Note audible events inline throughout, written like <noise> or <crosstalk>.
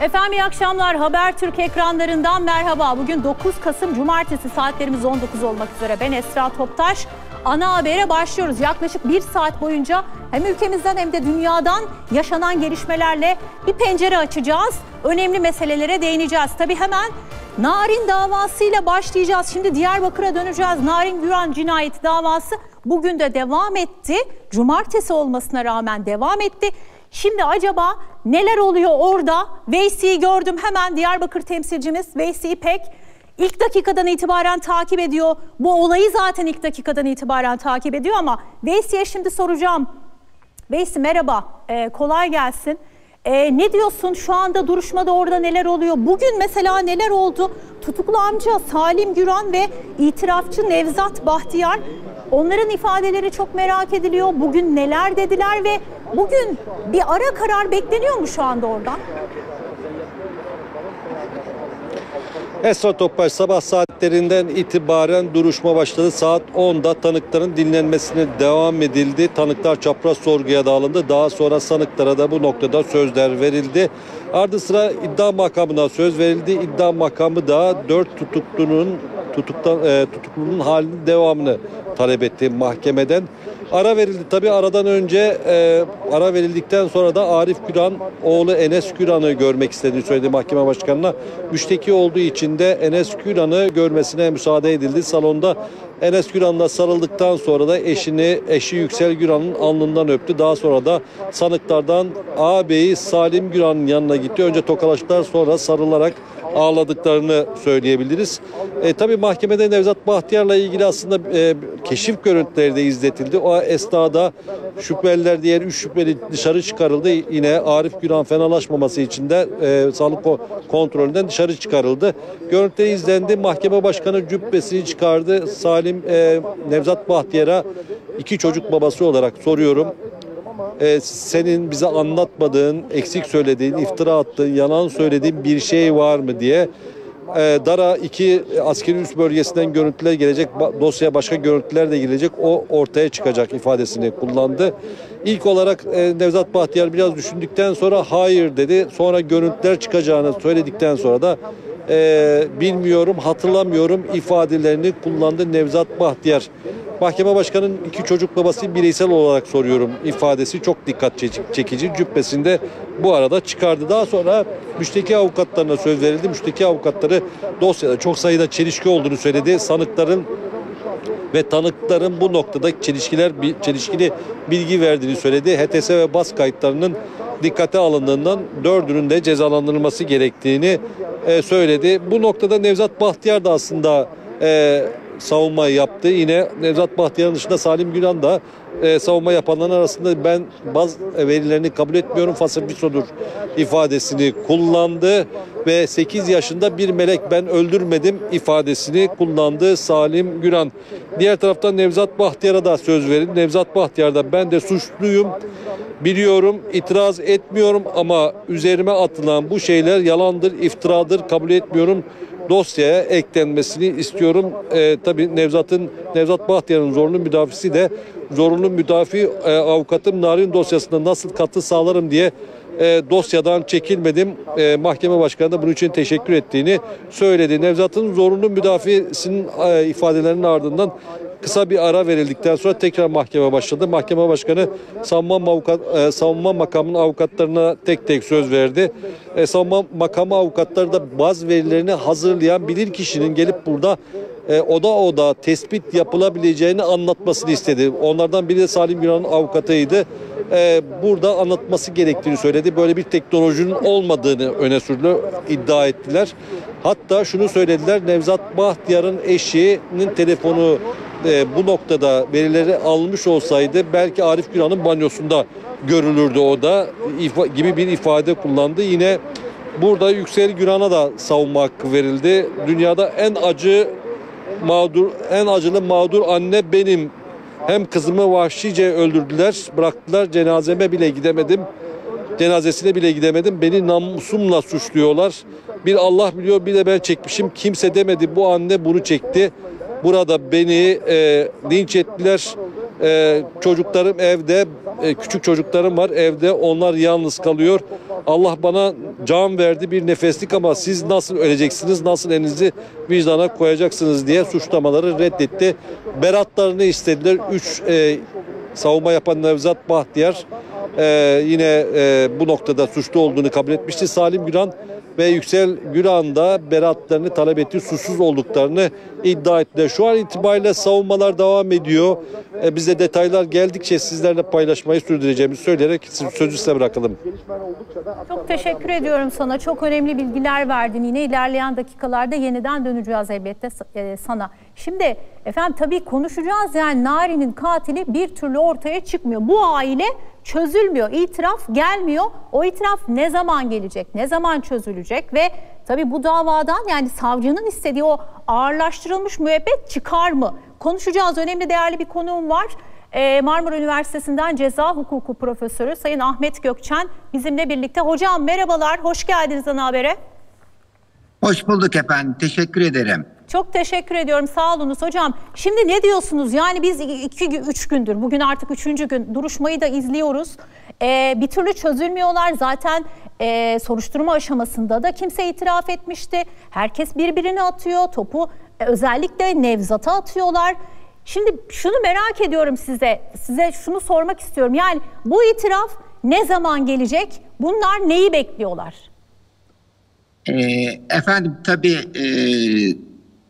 Efendim iyi akşamlar. Habertürk ekranlarından merhaba. Bugün 9 Kasım Cumartesi saatlerimiz 19 olmak üzere. Ben Esra Toptaş. Ana habere başlıyoruz. Yaklaşık bir saat boyunca hem ülkemizden hem de dünyadan yaşanan gelişmelerle bir pencere açacağız. Önemli meselelere değineceğiz. Tabii hemen Narin davasıyla başlayacağız. Şimdi Diyarbakır'a döneceğiz. Narin Güran cinayeti davası bugün de devam etti. Cumartesi olmasına rağmen devam etti. Şimdi acaba neler oluyor orada? Veysi'yi gördüm hemen Diyarbakır temsilcimiz Veysi İpek. İlk dakikadan itibaren takip ediyor. Bu olayı zaten ilk dakikadan itibaren takip ediyor ama Veysi'ye şimdi soracağım. Veysi merhaba, ee, kolay gelsin. Ee, ne diyorsun şu anda duruşmada orada neler oluyor? Bugün mesela neler oldu? Tutuklu amca Salim Güran ve itirafçı Nevzat Bahtiyar onların ifadeleri çok merak ediliyor. Bugün neler dediler ve bugün bir ara karar bekleniyor mu şu anda oradan? Esra Topbaş sabah saatlerinden itibaren duruşma başladı. Saat 10'da tanıkların dinlenmesine devam edildi. Tanıklar çapraz sorguya da alındı. Daha sonra sanıklara da bu noktada sözler verildi. Ardı sıra iddia makamına söz verildi. İddia makamı da 4 tutuklunun tutukta, e, tutuklunun halinin devamını talep etti mahkemeden. Ara verildi tabi aradan önce e, ara verildikten sonra da Arif Güran oğlu Enes Güran'ı görmek istediğini söyledi mahkeme başkanına. Müşteki olduğu için de Enes Güran'ı görmesine müsaade edildi. Salonda Enes Güran'la sarıldıktan sonra da eşini eşi Yüksel Güran'ın alnından öptü. Daha sonra da sanıklardan ağabeyi Salim Güran'ın yanına gitti. Önce tokalaştılar sonra sarılarak ağladıklarını söyleyebiliriz. E, tabii mahkemede Nevzat Bahtiyar'la ilgili aslında e, keşif görüntüleri de izletildi. O esnada şüpheliler diğer üç şüpheli dışarı çıkarıldı. Yine Arif Güran fenalaşmaması için de e, sağlık kontrolünden dışarı çıkarıldı. Görüntüler izlendi. Mahkeme başkanı cübbesini çıkardı. Salim e, Nevzat Bahtiyar'a iki çocuk babası olarak soruyorum e, senin bize anlatmadığın, eksik söylediğin, iftira attığın, yalan söylediğin bir şey var mı diye e, Dara 2 askeri üst bölgesinden görüntüler gelecek, dosyaya başka görüntüler de gelecek, o ortaya çıkacak ifadesini kullandı. İlk olarak e, Nevzat Bahtiyar biraz düşündükten sonra hayır dedi. Sonra görüntüler çıkacağını söyledikten sonra da e, bilmiyorum, hatırlamıyorum ifadelerini kullandı Nevzat Bahtiyar. Mahkeme başkanının iki çocuk babası bireysel olarak soruyorum ifadesi çok dikkat çekici. Cübbesinde bu arada çıkardı. Daha sonra müşteki avukatlarına söz verildi. Müşteki avukatları dosyada çok sayıda çelişki olduğunu söyledi. Sanıkların ve tanıkların bu noktada çelişkiler çelişkili bilgi verdiğini söyledi. HTS ve bas kayıtlarının dikkate alındığından dördünün de cezalandırılması gerektiğini e, söyledi. Bu noktada Nevzat Bahtiyar da aslında e, savunma yaptı. Yine Nevzat Bahtiyar'ın dışında Salim Gülan da e, savunma yapanların arasında ben bazı verilerini kabul etmiyorum fasıl ifadesini kullandı ve 8 yaşında bir melek ben öldürmedim ifadesini kullandı Salim Güran. Diğer taraftan Nevzat Bahtiyar'a da söz verin. Nevzat Bahtiyar da ben de suçluyum biliyorum, itiraz etmiyorum ama üzerime atılan bu şeyler yalandır, iftiradır, kabul etmiyorum dosyaya eklenmesini istiyorum. E, tabii Nevzat'ın Nevzat Bahtiyar'ın zorunlu müdafisi de zorunlu müdafi e, avukatım Narin dosyasında nasıl katı sağlarım diye e, dosyadan çekilmedim. E, mahkeme başkanı da bunun için teşekkür ettiğini söyledi. Nevzat'ın zorunlu müdafisinin e, ifadelerinin ardından kısa bir ara verildikten sonra tekrar mahkeme başladı. Mahkeme başkanı savunma, avukat, e, savunma makamının avukatlarına tek tek söz verdi. E, savunma makamı avukatları da bazı verilerini hazırlayan bilir kişinin gelip burada e, oda oda tespit yapılabileceğini anlatmasını istedi. Onlardan biri de Salim Güran'ın avukatıydı. E, burada anlatması gerektiğini söyledi. Böyle bir teknolojinin olmadığını öne sürdü, iddia ettiler. Hatta şunu söylediler, Nevzat Bahtiyar'ın eşinin telefonu e, bu noktada verileri almış olsaydı belki Arif Güran'ın banyosunda görülürdü o da gibi bir ifade kullandı. Yine burada Yüksel Güran'a da savunma hakkı verildi. Dünyada en acı mağdur, en acılı mağdur anne benim. Hem kızımı vahşice öldürdüler, bıraktılar. Cenazeme bile gidemedim. Cenazesine bile gidemedim. Beni namusumla suçluyorlar. Bir Allah biliyor, bir de ben çekmişim. Kimse demedi bu anne bunu çekti. Burada beni e, linç ettiler. Ee, çocuklarım evde, e, küçük çocuklarım var evde. Onlar yalnız kalıyor. Allah bana can verdi bir nefeslik ama siz nasıl öleceksiniz, nasıl elinizi vicdana koyacaksınız diye suçlamaları reddetti. Beratlarını istediler. Üç e, savunma yapan Nevzat Bahtiyar e, yine e, bu noktada suçlu olduğunu kabul etmişti. Salim Güran ve Yüksel Güran da beraatlerini talep etti. Susuz olduklarını iddia ettiler. Şu an itibariyle savunmalar devam ediyor. E, bize detaylar geldikçe sizlerle paylaşmayı sürdüreceğimizi söyleyerek sözü size bırakalım. Çok teşekkür ediyorum sana. Çok önemli bilgiler verdin. Yine ilerleyen dakikalarda yeniden döneceğiz elbette e, sana. Şimdi efendim tabii konuşacağız yani Nari'nin katili bir türlü ortaya çıkmıyor. Bu aile çözülmüyor. İtiraf gelmiyor. O itiraf ne zaman gelecek? Ne zaman çözülecek? Ve tabii bu davadan yani savcının istediği o ağırlaştırılmış müebbet çıkar mı? Konuşacağız. Önemli değerli bir konuğum var. Ee, Marmara Üniversitesi'nden Ceza Hukuku Profesörü Sayın Ahmet Gökçen bizimle birlikte. Hocam merhabalar, hoş geldiniz Ana Haber'e. Hoş bulduk efendim, teşekkür ederim. Çok teşekkür ediyorum. Sağ olunuz hocam. Şimdi ne diyorsunuz? Yani biz iki, üç gündür, bugün artık üçüncü gün duruşmayı da izliyoruz. Ee, bir türlü çözülmüyorlar. Zaten e, soruşturma aşamasında da kimse itiraf etmişti. Herkes birbirini atıyor. Topu e, özellikle Nevzat'a atıyorlar. Şimdi şunu merak ediyorum size. Size şunu sormak istiyorum. Yani bu itiraf ne zaman gelecek? Bunlar neyi bekliyorlar? E, efendim tabii e,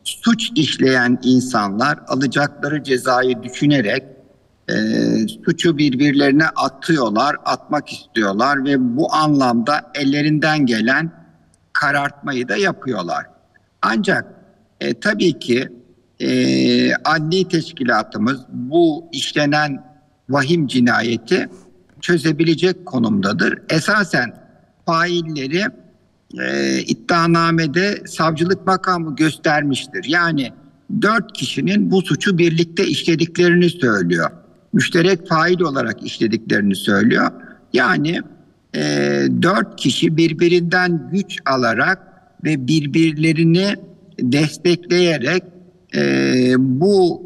suç işleyen insanlar alacakları cezayı düşünerek e, suçu birbirlerine atıyorlar, atmak istiyorlar ve bu anlamda ellerinden gelen karartmayı da yapıyorlar. Ancak e, tabii ki e, adli teşkilatımız bu işlenen vahim cinayeti çözebilecek konumdadır. Esasen failleri e, iddianamede savcılık makamı göstermiştir. Yani dört kişinin bu suçu birlikte işlediklerini söylüyor. Müşterek fail olarak işlediklerini söylüyor. Yani e, dört kişi birbirinden güç alarak ve birbirlerini destekleyerek e, bu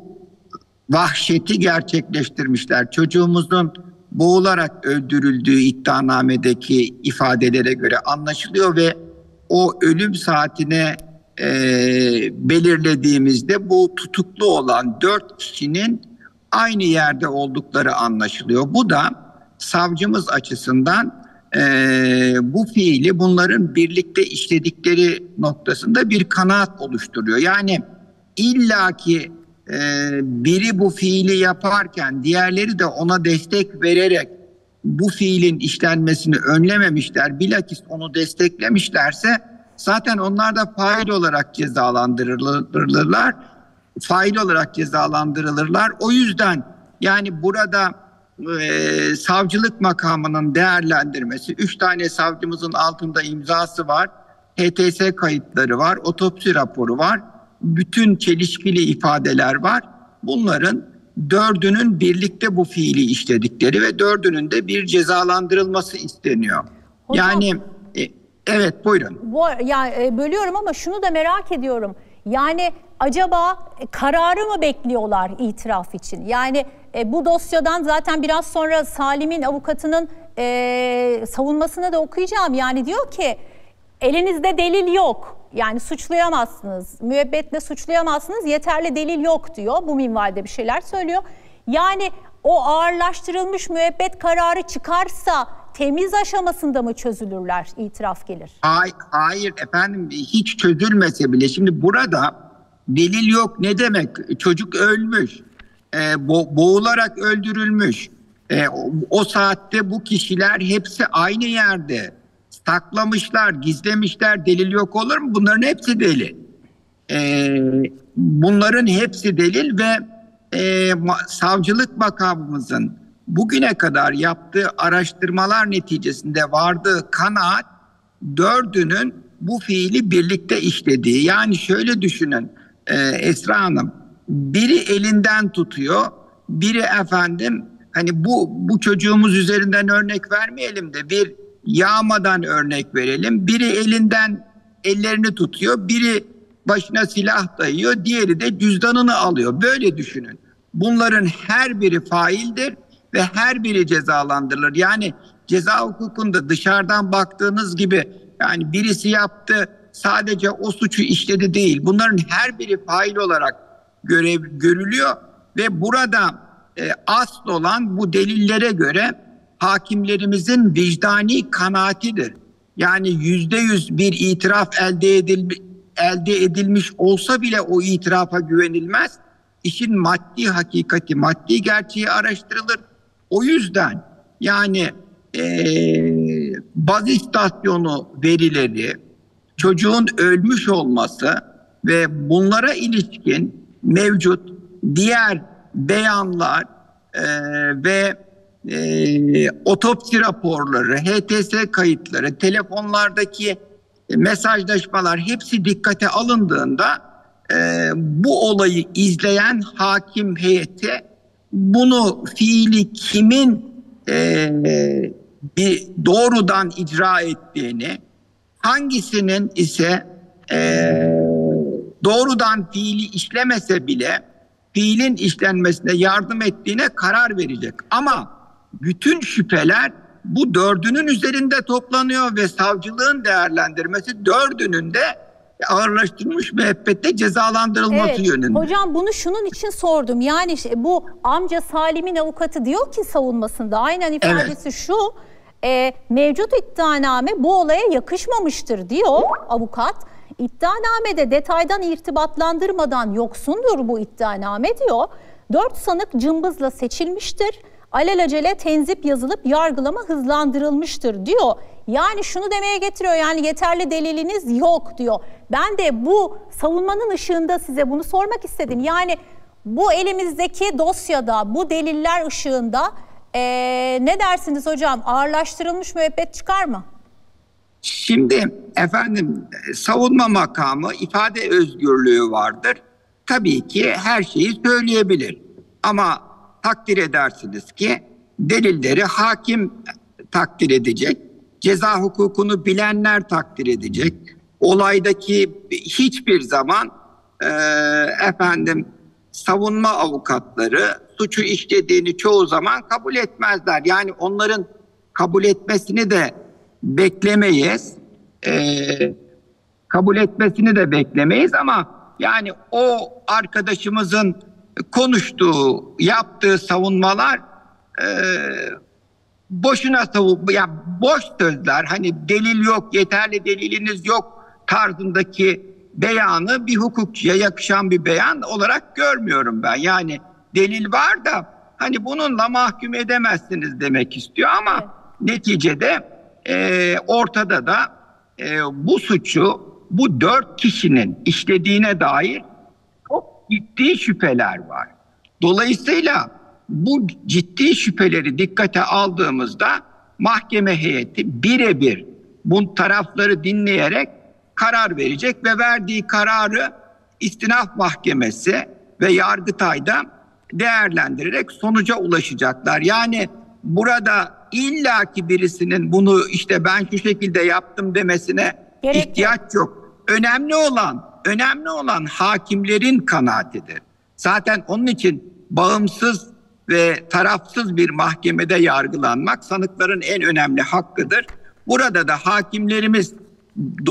vahşeti gerçekleştirmişler. Çocuğumuzun boğularak öldürüldüğü iddianamedeki ifadelere göre anlaşılıyor ve o ölüm saatine e, belirlediğimizde bu tutuklu olan dört kişinin aynı yerde oldukları anlaşılıyor. Bu da savcımız açısından e, bu fiili bunların birlikte işledikleri noktasında bir kanaat oluşturuyor. Yani illaki biri bu fiili yaparken diğerleri de ona destek vererek bu fiilin işlenmesini önlememişler, bilakis onu desteklemişlerse zaten onlar da fail olarak cezalandırılırlar. Fail olarak cezalandırılırlar. O yüzden yani burada e, savcılık makamının değerlendirmesi, üç tane savcımızın altında imzası var, HTS kayıtları var, otopsi raporu var bütün çelişkili ifadeler var. Bunların dördünün birlikte bu fiili işledikleri ve dördünün de bir cezalandırılması isteniyor. Hocam, yani e, evet buyurun. Bu ya e, bölüyorum ama şunu da merak ediyorum. Yani acaba kararı mı bekliyorlar itiraf için? Yani e, bu dosyadan zaten biraz sonra Salim'in avukatının e, savunmasını da okuyacağım. Yani diyor ki elinizde delil yok. Yani suçlayamazsınız, müebbetle suçlayamazsınız, yeterli delil yok diyor. Bu minvalde bir şeyler söylüyor. Yani o ağırlaştırılmış müebbet kararı çıkarsa temiz aşamasında mı çözülürler, itiraf gelir? Hayır, hayır efendim hiç çözülmese bile. Şimdi burada delil yok ne demek? Çocuk ölmüş, e, bo- boğularak öldürülmüş. E, o, o saatte bu kişiler hepsi aynı yerde saklamışlar, gizlemişler, delil yok olur mu? Bunların hepsi delil. Ee, bunların hepsi delil ve e, savcılık makamımızın bugüne kadar yaptığı araştırmalar neticesinde vardığı kanaat dördünün bu fiili birlikte işlediği. Yani şöyle düşünün e, Esra Hanım, biri elinden tutuyor, biri efendim hani bu bu çocuğumuz üzerinden örnek vermeyelim de bir yağmadan örnek verelim. Biri elinden ellerini tutuyor, biri başına silah dayıyor, diğeri de cüzdanını alıyor. Böyle düşünün. bunların her biri faildir ve her biri cezalandırılır. Yani ceza hukukunda dışarıdan baktığınız gibi yani birisi yaptı sadece o suçu işledi değil. Bunların her biri fail olarak görev görülüyor ve burada e, asıl olan bu delillere göre hakimlerimizin vicdani kanaatidir. Yani yüzde yüz bir itiraf elde, edil, elde edilmiş olsa bile o itirafa güvenilmez. İşin maddi hakikati, maddi gerçeği araştırılır. O yüzden yani e, baz istasyonu verileri, çocuğun ölmüş olması ve bunlara ilişkin mevcut diğer beyanlar e, ve e, otopsi raporları, HTS kayıtları, telefonlardaki mesajlaşmalar hepsi dikkate alındığında e, bu olayı izleyen hakim heyeti bunu fiili kimin e, bir doğrudan icra ettiğini, hangisinin ise e, doğrudan fiili işlemese bile fiilin işlenmesine yardım ettiğine karar verecek. Ama bütün şüpheler bu dördünün üzerinde toplanıyor ve savcılığın değerlendirmesi dördünün de ağırlaştırılmış müebbette cezalandırılması Evet, yönünde. hocam bunu şunun için sordum. Yani işte bu amca Salim'in avukatı diyor ki savunmasında aynen ifadesi şu. e, mevcut iddianame bu olaya yakışmamıştır diyor avukat. İddianamede detaydan irtibatlandırmadan yoksundur bu iddianame diyor. Dört sanık cımbızla seçilmiştir. Alelacele tenzip yazılıp yargılama hızlandırılmıştır diyor. Yani şunu demeye getiriyor yani yeterli deliliniz yok diyor. Ben de bu savunmanın ışığında size bunu sormak istedim. Yani bu elimizdeki dosyada bu deliller ışığında eee, ne dersiniz hocam ağırlaştırılmış müebbet çıkar mı? Şimdi efendim savunma makamı ifade özgürlüğü vardır. Tabii ki her şeyi söyleyebilir. Ama takdir edersiniz ki delilleri hakim takdir edecek. Ceza hukukunu bilenler takdir edecek. Olaydaki hiçbir zaman e, efendim savunma avukatları suçu işlediğini çoğu zaman kabul etmezler. Yani onların kabul etmesini de beklemeyiz. Ee, kabul etmesini de beklemeyiz ama yani o arkadaşımızın konuştuğu, yaptığı savunmalar e, boşuna savun, ya boş sözler. Hani delil yok, yeterli deliliniz yok tarzındaki beyanı bir hukukçuya yakışan bir beyan olarak görmüyorum ben. Yani delil var da hani bununla mahkum edemezsiniz demek istiyor ama Evet. neticede e, ortada da e, bu suçu bu dört kişinin işlediğine dair ciddi şüpheler var. Dolayısıyla bu ciddi şüpheleri dikkate aldığımızda mahkeme heyeti birebir bu tarafları dinleyerek karar verecek ve verdiği kararı istinaf mahkemesi ve yargıtayda değerlendirerek sonuca ulaşacaklar. Yani burada illaki birisinin bunu işte ben şu şekilde yaptım demesine Gerek yok. ihtiyaç yok. Önemli olan, önemli olan hakimlerin kanaatidir. Zaten onun için bağımsız ve tarafsız bir mahkemede yargılanmak sanıkların en önemli hakkıdır. Burada da hakimlerimiz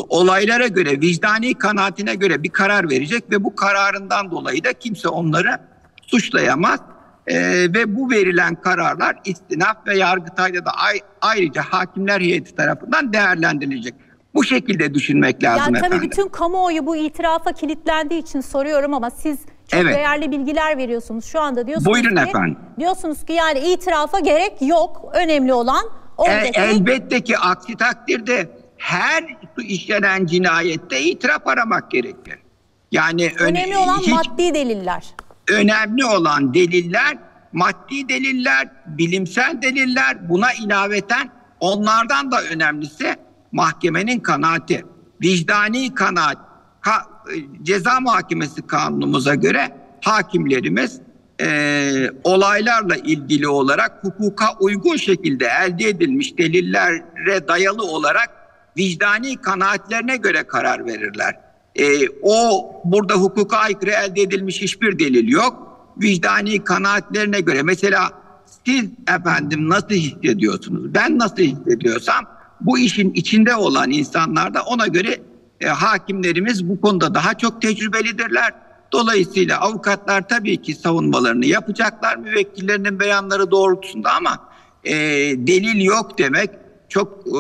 olaylara göre, vicdani kanaatine göre bir karar verecek ve bu kararından dolayı da kimse onları suçlayamaz. Ee, ve bu verilen kararlar istinaf ve yargıtayda da ay- ayrıca hakimler heyeti tarafından değerlendirilecek. Bu şekilde düşünmek lazım Yani tabii efendim. bütün kamuoyu bu itirafa kilitlendiği için soruyorum ama siz çok Evet. değerli bilgiler veriyorsunuz. Şu anda diyorsunuz Buyurun ki, efendim. diyorsunuz ki yani itirafa gerek yok. Önemli olan E, oradaki elbette ki aksi takdirde her işlenen cinayette itiraf aramak gerekir. Yani öne- önemli olan hiç- maddi deliller. önemli olan deliller, maddi deliller, bilimsel deliller, buna ilaveten onlardan da önemlisi mahkemenin kanaati. Vicdani kanaat. Ha- e, ceza muhakemesi kanunumuza göre hakimlerimiz e, olaylarla ilgili olarak hukuka uygun şekilde elde edilmiş delillere dayalı olarak vicdani kanaatlerine göre karar verirler. E, o burada hukuka aykırı elde edilmiş hiçbir delil yok. vicdani kanaatlerine göre mesela siz efendim nasıl hissediyorsunuz? Ben nasıl hissediyorsam bu işin içinde olan insanlar da ona göre e, hakimlerimiz bu konuda daha çok tecrübelidirler. Dolayısıyla avukatlar tabii ki savunmalarını yapacaklar müvekkillerinin beyanları doğrultusunda ama e, delil yok demek çok e,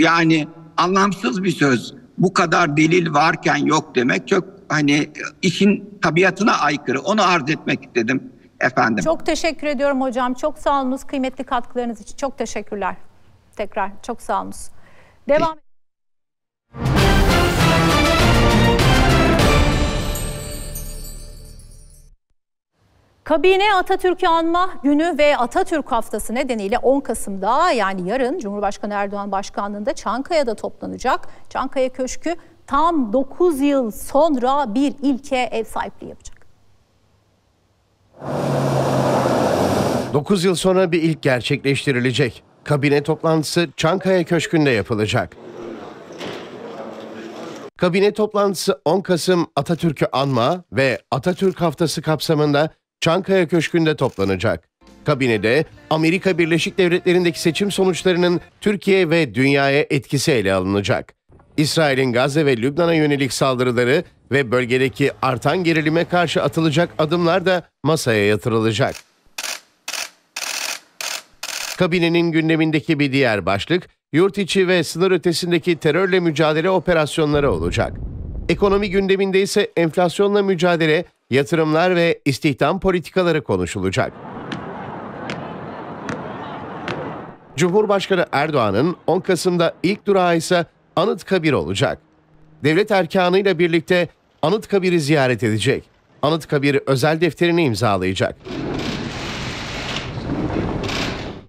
yani anlamsız bir söz. Bu kadar delil varken yok demek çok hani işin tabiatına aykırı. Onu arz etmek istedim efendim. Çok teşekkür ediyorum hocam. Çok sağ kıymetli katkılarınız için. Çok teşekkürler. Tekrar çok sağ olunuz. Devam Kabine Atatürk'ü anma günü ve Atatürk haftası nedeniyle 10 Kasım'da yani yarın Cumhurbaşkanı Erdoğan başkanlığında Çankaya'da toplanacak. Çankaya Köşkü tam 9 yıl sonra bir ilke ev sahipliği yapacak. 9 yıl sonra bir ilk gerçekleştirilecek. Kabine toplantısı Çankaya Köşkü'nde yapılacak. Kabine toplantısı 10 Kasım Atatürk'ü anma ve Atatürk Haftası kapsamında Çankaya Köşkü'nde toplanacak. Kabinede Amerika Birleşik Devletleri'ndeki seçim sonuçlarının Türkiye ve dünyaya etkisi ele alınacak. İsrail'in Gazze ve Lübnan'a yönelik saldırıları ve bölgedeki artan gerilime karşı atılacak adımlar da masaya yatırılacak. Kabinenin gündemindeki bir diğer başlık, yurt içi ve sınır ötesindeki terörle mücadele operasyonları olacak. Ekonomi gündeminde ise enflasyonla mücadele, yatırımlar ve istihdam politikaları konuşulacak. Cumhurbaşkanı Erdoğan'ın 10 Kasım'da ilk durağı ise Anıtkabir olacak. Devlet erkanıyla birlikte Anıtkabir'i ziyaret edecek. Anıtkabir özel defterini imzalayacak.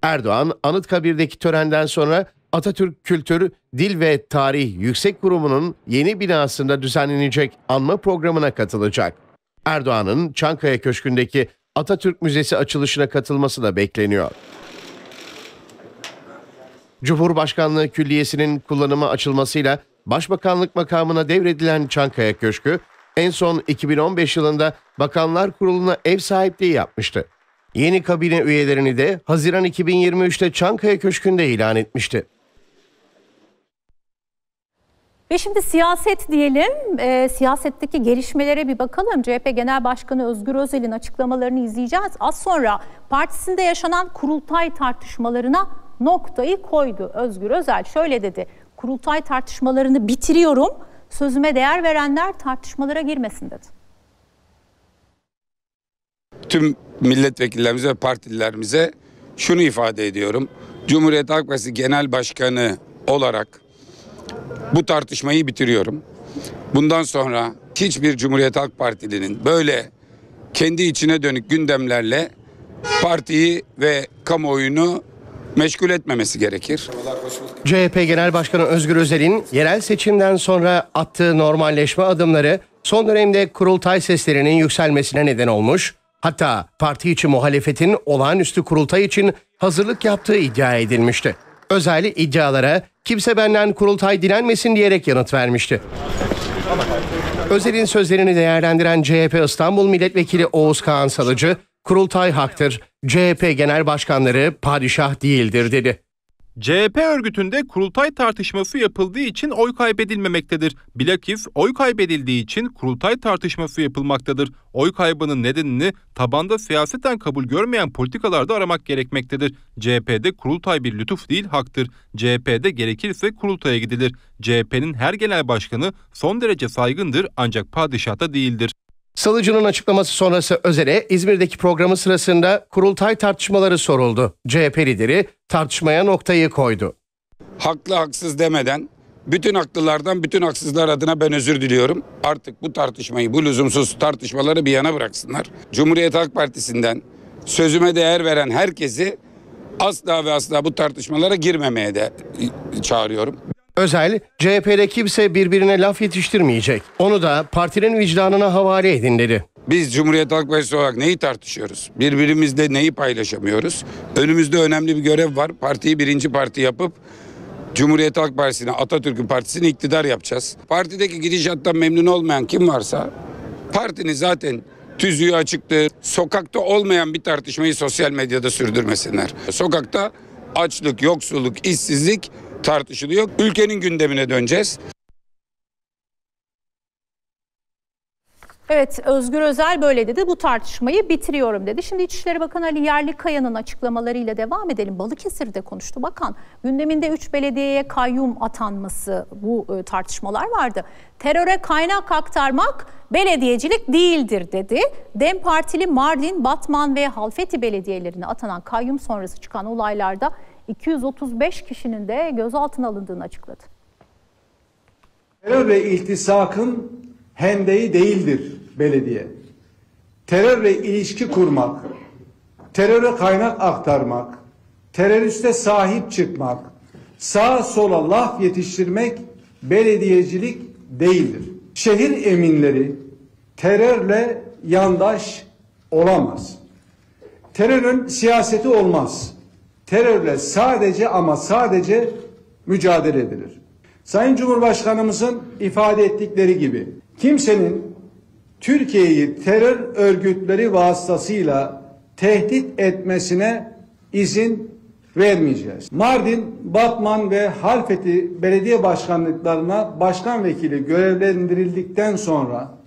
Erdoğan, Anıtkabir'deki törenden sonra Atatürk Kültür, Dil ve Tarih Yüksek Kurumu'nun yeni binasında düzenlenecek anma programına katılacak. Erdoğan'ın Çankaya Köşkü'ndeki Atatürk Müzesi açılışına katılması da bekleniyor. Cumhurbaşkanlığı Külliyesi'nin kullanıma açılmasıyla Başbakanlık makamına devredilen Çankaya Köşkü, en son 2015 yılında Bakanlar Kurulu'na ev sahipliği yapmıştı. Yeni kabine üyelerini de Haziran 2023'te Çankaya Köşkü'nde ilan etmişti. Ve şimdi siyaset diyelim, e, siyasetteki gelişmelere bir bakalım. CHP Genel Başkanı Özgür Özel'in açıklamalarını izleyeceğiz. Az sonra partisinde yaşanan kurultay tartışmalarına noktayı koydu. Özgür Özel şöyle dedi, kurultay tartışmalarını bitiriyorum, sözüme değer verenler tartışmalara girmesin dedi. Tüm milletvekillerimize ve partililerimize şunu ifade ediyorum. Cumhuriyet Halk Partisi Genel Başkanı olarak bu tartışmayı bitiriyorum. Bundan sonra hiçbir Cumhuriyet Halk Partilinin böyle kendi içine dönük gündemlerle partiyi ve kamuoyunu meşgul etmemesi gerekir. CHP Genel Başkanı Özgür Özel'in yerel seçimden sonra attığı normalleşme adımları son dönemde kurultay seslerinin yükselmesine neden olmuş. Hatta parti içi muhalefetin olağanüstü kurultay için hazırlık yaptığı iddia edilmişti. Özel iddialara kimse benden kurultay dilenmesin diyerek yanıt vermişti. Özel'in sözlerini değerlendiren CHP İstanbul Milletvekili Oğuz Kağan Salıcı, kurultay haktır, CHP genel başkanları padişah değildir dedi. CHP örgütünde kurultay tartışması yapıldığı için oy kaybedilmemektedir. Bilakis oy kaybedildiği için kurultay tartışması yapılmaktadır. Oy kaybının nedenini tabanda siyaseten kabul görmeyen politikalarda aramak gerekmektedir. CHP'de kurultay bir lütuf değil haktır. CHP'de gerekirse kurultaya gidilir. CHP'nin her genel başkanı son derece saygındır ancak padişahta değildir. Salıcı'nın açıklaması sonrası Özel'e İzmir'deki programı sırasında kurultay tartışmaları soruldu. CHP lideri tartışmaya noktayı koydu. Haklı haksız demeden bütün haklılardan bütün haksızlar adına ben özür diliyorum. Artık bu tartışmayı, bu lüzumsuz tartışmaları bir yana bıraksınlar. Cumhuriyet Halk Partisi'nden sözüme değer veren herkesi asla ve asla bu tartışmalara girmemeye de çağırıyorum. Özel, CHP'de kimse birbirine laf yetiştirmeyecek. Onu da partinin vicdanına havale edin dedi. Biz Cumhuriyet Halk Partisi olarak neyi tartışıyoruz? Birbirimizle neyi paylaşamıyoruz? Önümüzde önemli bir görev var. Partiyi birinci parti yapıp Cumhuriyet Halk Partisi'ni, Atatürk'ün partisini iktidar yapacağız. Partideki gidişattan memnun olmayan kim varsa partinin zaten tüzüğü açıktır. Sokakta olmayan bir tartışmayı sosyal medyada sürdürmesinler. Sokakta açlık, yoksulluk, işsizlik tartışılıyor. Ülkenin gündemine döneceğiz. Evet Özgür Özel böyle dedi. Bu tartışmayı bitiriyorum dedi. Şimdi İçişleri Bakanı Ali Yerlikaya'nın açıklamalarıyla devam edelim. Balıkesir'de konuştu bakan. Gündeminde 3 belediyeye kayyum atanması bu e, tartışmalar vardı. Teröre kaynak aktarmak belediyecilik değildir dedi. Dem Partili Mardin, Batman ve Halfeti belediyelerine atanan kayyum sonrası çıkan olaylarda 235 kişinin de gözaltına alındığını açıkladı. Terörle iltisakın hendeyi değildir belediye. Terörle ilişki kurmak, teröre kaynak aktarmak, teröriste sahip çıkmak, sağa sola laf yetiştirmek belediyecilik değildir. Şehir eminleri terörle yandaş olamaz. Terörün siyaseti olmaz. Terörle sadece ama sadece mücadele edilir. Sayın Cumhurbaşkanımızın ifade ettikleri gibi kimsenin Türkiye'yi terör örgütleri vasıtasıyla tehdit etmesine izin vermeyeceğiz. Mardin, Batman ve Halfeti belediye başkanlıklarına başkan vekili görevlendirildikten sonra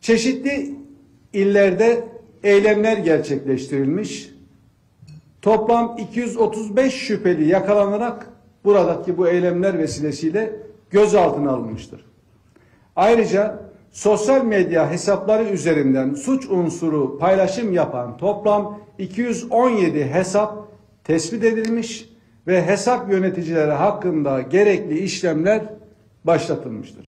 çeşitli illerde eylemler gerçekleştirilmiş. Toplam 235 şüpheli yakalanarak buradaki bu eylemler vesilesiyle gözaltına alınmıştır. Ayrıca sosyal medya hesapları üzerinden suç unsuru paylaşım yapan toplam 217 hesap tespit edilmiş ve hesap yöneticileri hakkında gerekli işlemler başlatılmıştır.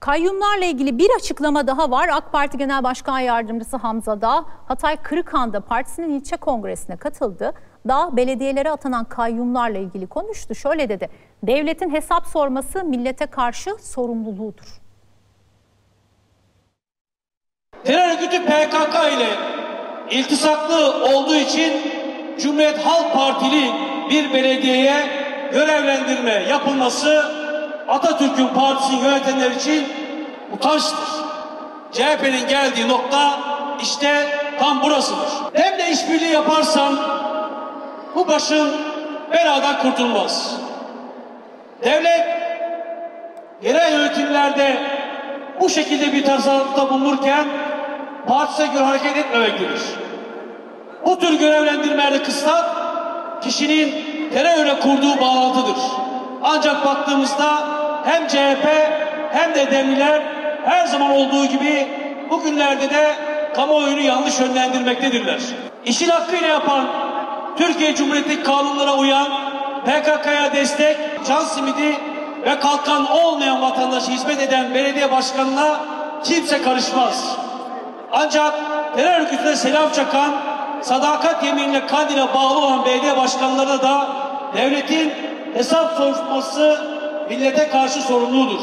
Kayyumlarla ilgili bir açıklama daha var. AK Parti Genel Başkan Yardımcısı Hamza Dağ, Hatay Kırıkhan'da partisinin ilçe kongresine katıldı. Dağ, belediyelere atanan kayyumlarla ilgili konuştu. Şöyle dedi, devletin hesap sorması millete karşı sorumluluğudur. Terör örgütü PKK ile iltisaklı olduğu için Cumhuriyet Halk Partili bir belediyeye görevlendirme yapılması Atatürk'ün partisini yönetenler için utançtır. CHP'nin geldiği nokta işte tam burasıdır. Hem de işbirliği yaparsan bu başın beladan kurtulmaz. Devlet yerel yönetimlerde bu şekilde bir tasarrufta bulunurken partisine göre hareket etmemektedir. Bu tür görevlendirmelerde kıstak kişinin terörle kurduğu bağlantıdır. Ancak baktığımızda hem CHP hem de Demliler her zaman olduğu gibi bugünlerde de kamuoyunu yanlış yönlendirmektedirler. İşin hakkıyla yapan, Türkiye Cumhuriyeti kanunlara uyan, PKK'ya destek, can simidi ve kalkan olmayan vatandaşa hizmet eden belediye başkanına kimse karışmaz. Ancak terör örgütüne selam çakan, sadakat yeminine kandile bağlı olan belediye başkanlarına da devletin hesap soruşturması millete karşı sorumludur.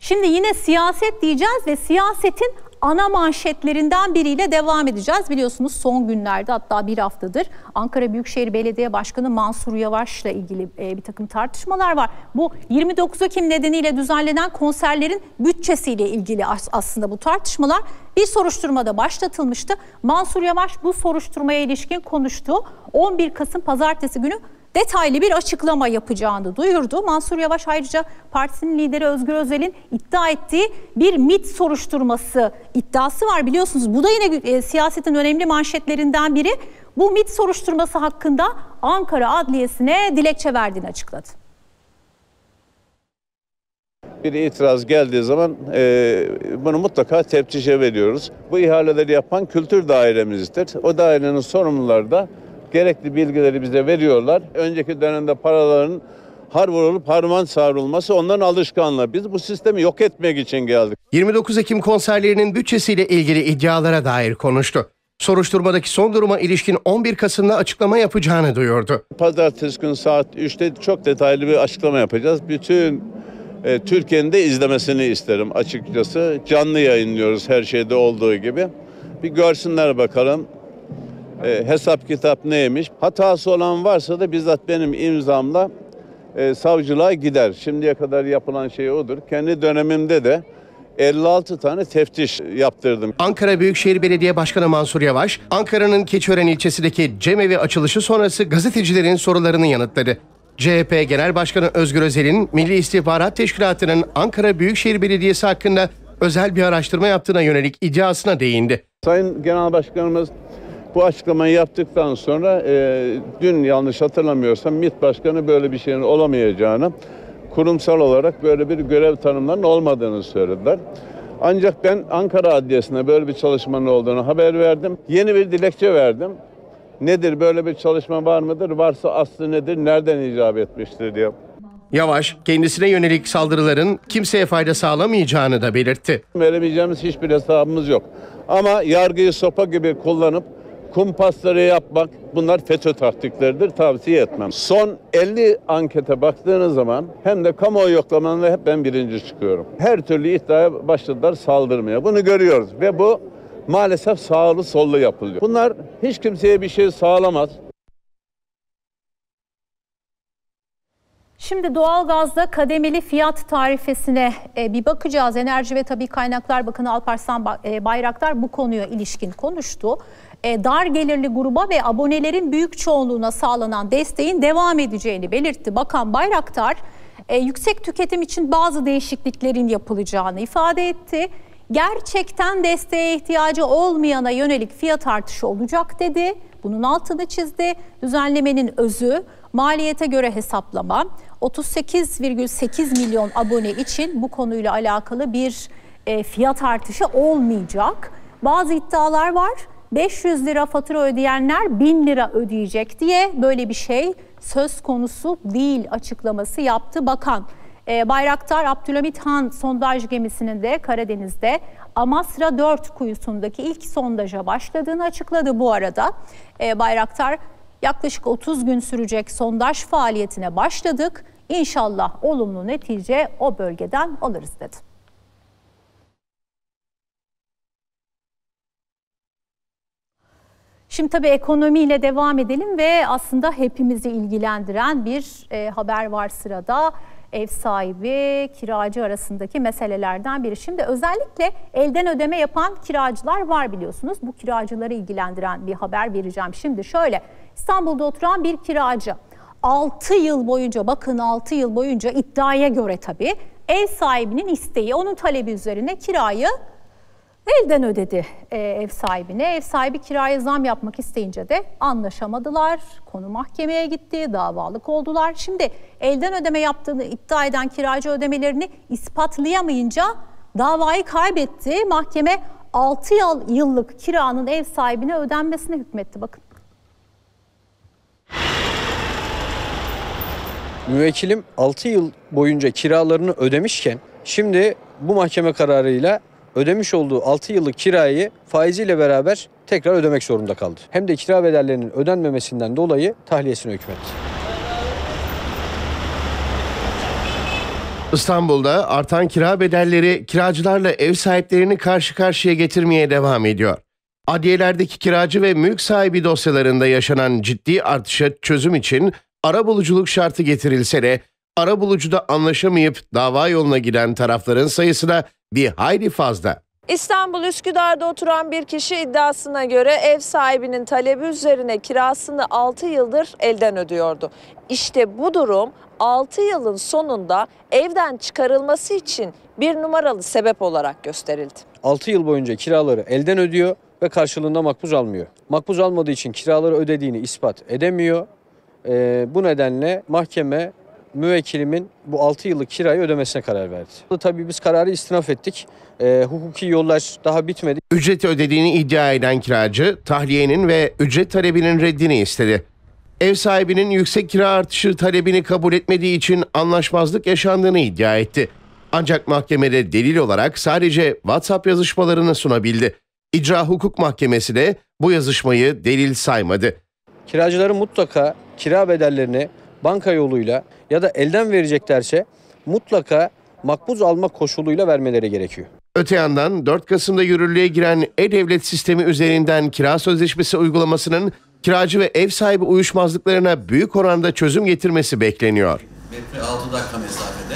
Şimdi yine siyaset diyeceğiz ve siyasetin ana manşetlerinden biriyle devam edeceğiz. Biliyorsunuz son günlerde hatta bir haftadır Ankara Büyükşehir Belediye Başkanı Mansur Yavaş'la ilgili e, bir takım tartışmalar var. Bu 29 Ekim nedeniyle düzenlenen konserlerin bütçesiyle ilgili aslında bu tartışmalar bir soruşturmada başlatılmıştı. Mansur Yavaş bu soruşturmaya ilişkin konuştu. 11 Kasım pazartesi günü detaylı bir açıklama yapacağını duyurdu. Mansur Yavaş ayrıca partisinin lideri Özgür Özel'in iddia ettiği bir MIT soruşturması iddiası var biliyorsunuz. Bu da yine e, siyasetin önemli manşetlerinden biri. Bu MIT soruşturması hakkında Ankara Adliyesi'ne dilekçe verdiğini açıkladı. Bir itiraz geldiği zaman e, bunu mutlaka teftişe veriyoruz. Bu ihaleleri yapan kültür dairemizdir. O dairenin sorumluları da gerekli bilgileri bize veriyorlar. Önceki dönemde paraların har vurulup harman savrulması onların alışkanlığı. Biz bu sistemi yok etmek için geldik. 29 Ekim konserlerinin bütçesiyle ilgili iddialara dair konuştu. Soruşturmadaki son duruma ilişkin 11 Kasım'da açıklama yapacağını duyurdu. Pazartesi günü saat 3'te çok detaylı bir açıklama yapacağız. Bütün e, Türkiye'nin de izlemesini isterim açıkçası. Canlı yayınlıyoruz her şeyde olduğu gibi. Bir görsünler bakalım e, hesap kitap neymiş. Hatası olan varsa da bizzat benim imzamla e, savcılığa gider. Şimdiye kadar yapılan şey odur. Kendi dönemimde de 56 tane teftiş yaptırdım. Ankara Büyükşehir Belediye Başkanı Mansur Yavaş, Ankara'nın Keçiören ilçesindeki cemevi açılışı sonrası gazetecilerin sorularını yanıtladı. CHP Genel Başkanı Özgür Özel'in Milli İstihbarat Teşkilatı'nın Ankara Büyükşehir Belediyesi hakkında özel bir araştırma yaptığına yönelik iddiasına değindi. Sayın Genel Başkanımız bu açıklamayı yaptıktan sonra e, dün yanlış hatırlamıyorsam MİT Başkanı böyle bir şeyin olamayacağını, kurumsal olarak böyle bir görev tanımlarının olmadığını söylediler. Ancak ben Ankara Adliyesi'ne böyle bir çalışmanın olduğunu haber verdim. Yeni bir dilekçe verdim. Nedir böyle bir çalışma var mıdır? Varsa aslı nedir? Nereden icap etmiştir diye. Yavaş, kendisine yönelik saldırıların kimseye fayda sağlamayacağını da belirtti. Veremeyeceğimiz hiçbir hesabımız yok. Ama yargıyı sopa gibi kullanıp kumpasları yapmak bunlar FETÖ taktikleridir tavsiye etmem. Son 50 ankete baktığınız zaman hem de kamuoyu yoklamalarında hep ben birinci çıkıyorum. Her türlü iddiaya başladılar saldırmaya. Bunu görüyoruz ve bu maalesef sağlı sollu yapılıyor. Bunlar hiç kimseye bir şey sağlamaz. Şimdi doğalgazda kademeli fiyat tarifesine e, bir bakacağız. Enerji ve Tabi Kaynaklar Bakanı Alparslan e, Bayraktar bu konuya ilişkin konuştu. E, dar gelirli gruba ve abonelerin büyük çoğunluğuna sağlanan desteğin devam edeceğini belirtti. Bakan Bayraktar e, yüksek tüketim için bazı değişikliklerin yapılacağını ifade etti. Gerçekten desteğe ihtiyacı olmayana yönelik fiyat artışı olacak dedi. Bunun altını çizdi. Düzenlemenin özü maliyete göre hesaplama 38,8 milyon abone için bu konuyla alakalı bir e, fiyat artışı olmayacak. Bazı iddialar var. 500 lira fatura ödeyenler 1000 lira ödeyecek diye böyle bir şey söz konusu değil açıklaması yaptı bakan. E, Bayraktar Abdülhamit Han sondaj gemisinin de Karadeniz'de Amasra 4 kuyusundaki ilk sondaja başladığını açıkladı bu arada. E, Bayraktar yaklaşık 30 gün sürecek sondaj faaliyetine başladık. İnşallah olumlu netice o bölgeden alırız dedi. Şimdi tabii ekonomiyle devam edelim ve aslında hepimizi ilgilendiren bir e, haber var sırada. Ev sahibi, kiracı arasındaki meselelerden biri. Şimdi özellikle elden ödeme yapan kiracılar var biliyorsunuz. Bu kiracıları ilgilendiren bir haber vereceğim. Şimdi şöyle İstanbul'da oturan bir kiracı 6 yıl boyunca bakın 6 yıl boyunca iddiaya göre tabii ev sahibinin isteği onun talebi üzerine kirayı elden ödedi e, ev sahibine. Ev sahibi kiraya zam yapmak isteyince de anlaşamadılar. Konu mahkemeye gitti, davalık oldular. Şimdi elden ödeme yaptığını iddia eden kiracı ödemelerini ispatlayamayınca davayı kaybetti. Mahkeme 6 yıl, yıllık kiranın ev sahibine ödenmesine hükmetti. Bakın. Müvekkilim 6 yıl boyunca kiralarını ödemişken şimdi bu mahkeme kararıyla ödemiş olduğu 6 yıllık kirayı faiziyle beraber tekrar ödemek zorunda kaldı. Hem de kira bedellerinin ödenmemesinden dolayı tahliyesine hükmetti. İstanbul'da artan kira bedelleri kiracılarla ev sahiplerini karşı karşıya getirmeye devam ediyor. Adliyelerdeki kiracı ve mülk sahibi dosyalarında yaşanan ciddi artışa çözüm için arabuluculuk şartı getirilse de arabulucuda anlaşamayıp dava yoluna giden tarafların sayısı da bir hayli fazla. İstanbul Üsküdar'da oturan bir kişi iddiasına göre ev sahibinin talebi üzerine kirasını 6 yıldır elden ödüyordu. İşte bu durum 6 yılın sonunda evden çıkarılması için bir numaralı sebep olarak gösterildi. 6 yıl boyunca kiraları elden ödüyor ve karşılığında makbuz almıyor. Makbuz almadığı için kiraları ödediğini ispat edemiyor. Ee, bu nedenle mahkeme müvekkilimin bu 6 yıllık kirayı ödemesine karar verdi. Tabii biz kararı istinaf ettik. Ee, hukuki yollar daha bitmedi. Ücreti ödediğini iddia eden kiracı tahliyenin ve ücret talebinin reddini istedi. Ev sahibinin yüksek kira artışı talebini kabul etmediği için anlaşmazlık yaşandığını iddia etti. Ancak mahkemede delil olarak sadece WhatsApp yazışmalarını sunabildi. İcra Hukuk Mahkemesi de bu yazışmayı delil saymadı. Kiracıların mutlaka kira bedellerini banka yoluyla ya da elden vereceklerse mutlaka makbuz alma koşuluyla vermeleri gerekiyor. Öte yandan 4 Kasım'da yürürlüğe giren e-devlet sistemi üzerinden kira sözleşmesi uygulamasının kiracı ve ev sahibi uyuşmazlıklarına büyük oranda çözüm getirmesi bekleniyor. metre 6 dakika mesafede.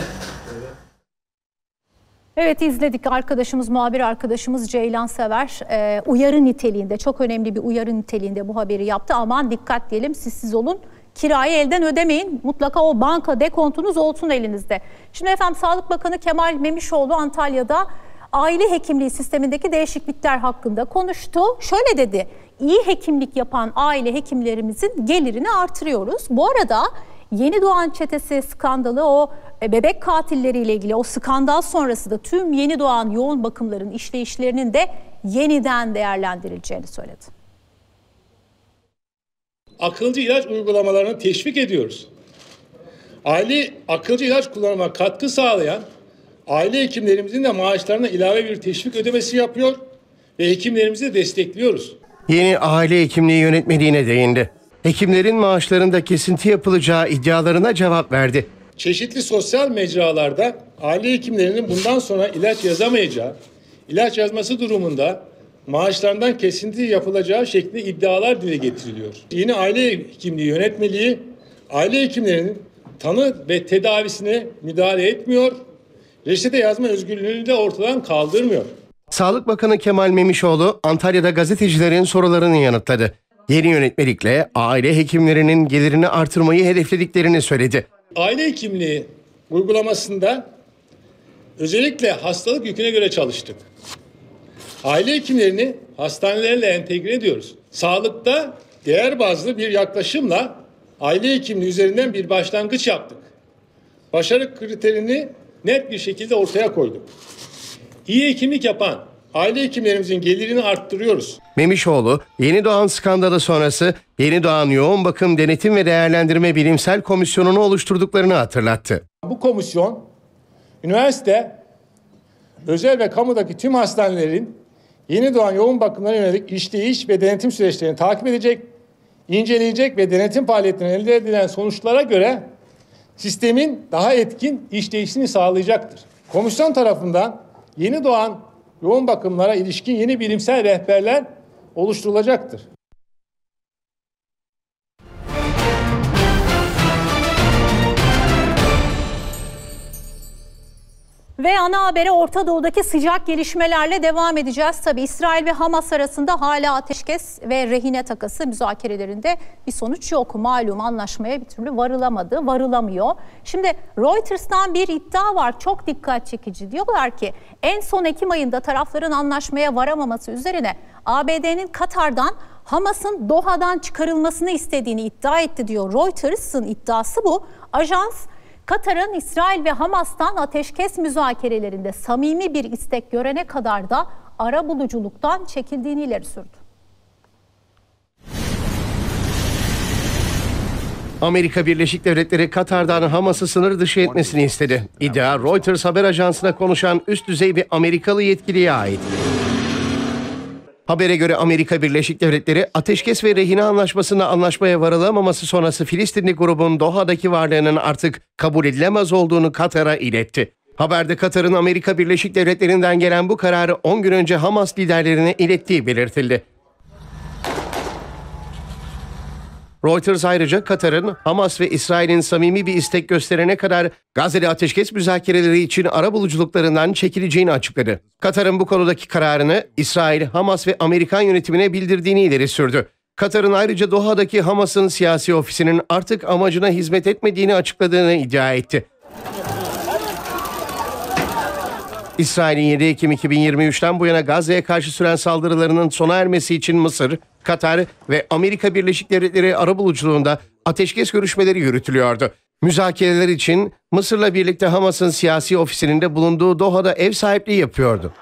Evet izledik arkadaşımız muhabir arkadaşımız Ceylan Sever e, uyarı niteliğinde çok önemli bir uyarı niteliğinde bu haberi yaptı. Aman dikkat diyelim siz siz olun kirayı elden ödemeyin mutlaka o banka dekontunuz olsun elinizde. Şimdi efendim Sağlık Bakanı Kemal Memişoğlu Antalya'da aile hekimliği sistemindeki değişiklikler hakkında konuştu. Şöyle dedi iyi hekimlik yapan aile hekimlerimizin gelirini artırıyoruz. Bu arada Yeni Doğan Çetesi skandalı o e, bebek katilleriyle ilgili o skandal sonrası da tüm yeni doğan yoğun bakımların işleyişlerinin de yeniden değerlendirileceğini söyledi. Akılcı ilaç uygulamalarını teşvik ediyoruz. Aile akılcı ilaç kullanımına katkı sağlayan aile hekimlerimizin de maaşlarına ilave bir teşvik ödemesi yapıyor ve hekimlerimizi destekliyoruz. Yeni aile hekimliği yönetmeliğine değindi. Hekimlerin maaşlarında kesinti yapılacağı iddialarına cevap verdi. Çeşitli sosyal mecralarda aile hekimlerinin bundan sonra ilaç yazamayacağı, ilaç yazması durumunda maaşlarından kesinti yapılacağı şeklinde iddialar dile getiriliyor. Yeni aile hekimliği yönetmeliği aile hekimlerinin tanı ve tedavisine müdahale etmiyor, reçete yazma özgürlüğünü de ortadan kaldırmıyor. Sağlık Bakanı Kemal Memişoğlu Antalya'da gazetecilerin sorularını yanıtladı. Yeni yönetmelikle aile hekimlerinin gelirini artırmayı hedeflediklerini söyledi. Aile hekimliği uygulamasında özellikle hastalık yüküne göre çalıştık. Aile hekimlerini hastanelerle entegre ediyoruz. Sağlıkta değer bazlı bir yaklaşımla aile hekimliği üzerinden bir başlangıç yaptık. Başarı kriterini net bir şekilde ortaya koyduk. İyi hekimlik yapan aile hekimlerimizin gelirini arttırıyoruz. Memişoğlu, yeni doğan skandalı sonrası yeni doğan yoğun bakım denetim ve değerlendirme bilimsel komisyonunu oluşturduklarını hatırlattı. Bu komisyon üniversite, özel ve kamudaki tüm hastanelerin yeni doğan yoğun bakımlara yönelik işleyiş ve denetim süreçlerini takip edecek, inceleyecek ve denetim faaliyetlerine elde edilen sonuçlara göre sistemin daha etkin işleyişini sağlayacaktır. Komisyon tarafından yeni doğan yoğun bakımlara ilişkin yeni bilimsel rehberler oluşturulacaktır. Ve ana habere Orta Doğu'daki sıcak gelişmelerle devam edeceğiz. Tabi İsrail ve Hamas arasında hala ateşkes ve rehine takası müzakerelerinde bir sonuç yok. Malum anlaşmaya bir türlü varılamadı, varılamıyor. Şimdi Reuters'tan bir iddia var çok dikkat çekici. Diyorlar ki en son Ekim ayında tarafların anlaşmaya varamaması üzerine ABD'nin Katar'dan Hamas'ın Doha'dan çıkarılmasını istediğini iddia etti diyor. Reuters'ın iddiası bu. Ajans Katar'ın İsrail ve Hamas'tan ateşkes müzakerelerinde samimi bir istek görene kadar da ara buluculuktan çekildiğini ileri sürdü. Amerika Birleşik Devletleri Katar'dan Hamas'ı sınır dışı etmesini istedi. İddia Reuters haber ajansına konuşan üst düzey bir Amerikalı yetkiliye ait. Habere göre Amerika Birleşik Devletleri ateşkes ve rehine anlaşmasında anlaşmaya varılamaması sonrası Filistinli grubun Doha'daki varlığının artık kabul edilemez olduğunu Katar'a iletti. Haberde Katar'ın Amerika Birleşik Devletleri'nden gelen bu kararı 10 gün önce Hamas liderlerine ilettiği belirtildi. Reuters ayrıca Katar'ın Hamas ve İsrail'in samimi bir istek gösterene kadar Gazze'de ateşkes müzakereleri için ara buluculuklarından çekileceğini açıkladı. Katar'ın bu konudaki kararını İsrail, Hamas ve Amerikan yönetimine bildirdiğini ileri sürdü. Katar'ın ayrıca Doha'daki Hamas'ın siyasi ofisinin artık amacına hizmet etmediğini açıkladığını iddia etti. İsrail'in 7 Ekim 2023'ten bu yana Gazze'ye karşı süren saldırılarının sona ermesi için Mısır, Katar ve Amerika Birleşik Devletleri arabuluculuğunda ateşkes görüşmeleri yürütülüyordu. Müzakereler için Mısır'la birlikte Hamas'ın siyasi ofisinin de bulunduğu Doha'da ev sahipliği yapıyordu.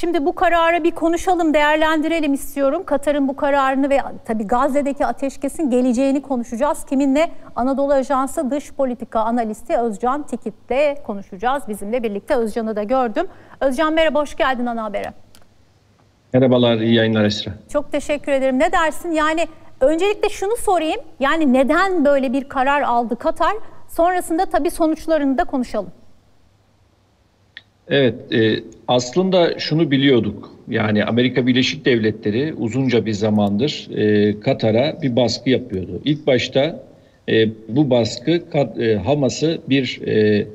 Şimdi bu kararı bir konuşalım, değerlendirelim istiyorum. Katar'ın bu kararını ve tabii Gazze'deki ateşkesin geleceğini konuşacağız. Kiminle? Anadolu Ajansı Dış Politika Analisti Özcan Tikit'le konuşacağız. Bizimle birlikte Özcan'ı da gördüm. Özcan merhaba, hoş geldin ana habere. Merhabalar, iyi yayınlar Esra. Çok teşekkür ederim. Ne dersin? Yani öncelikle şunu sorayım. Yani neden böyle bir karar aldı Katar? Sonrasında tabii sonuçlarını da konuşalım. Evet, e, aslında şunu biliyorduk. Yani Amerika Birleşik Devletleri uzunca bir zamandır e, Katar'a bir baskı yapıyordu. İlk başta e, bu baskı e, Hamas'ı bir e,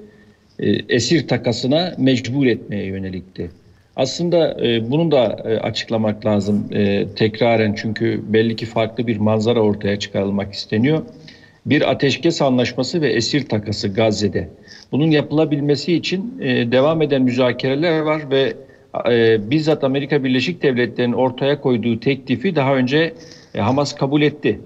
e, esir takasına mecbur etmeye yönelikti. Aslında e, bunu da e, açıklamak lazım e, tekraren çünkü belli ki farklı bir manzara ortaya çıkarılmak isteniyor. Bir ateşkes anlaşması ve esir takası Gazze'de. Bunun yapılabilmesi için e, devam eden müzakereler var ve e, bizzat Amerika Birleşik Devletleri'nin ortaya koyduğu teklifi daha önce e, Hamas kabul etti.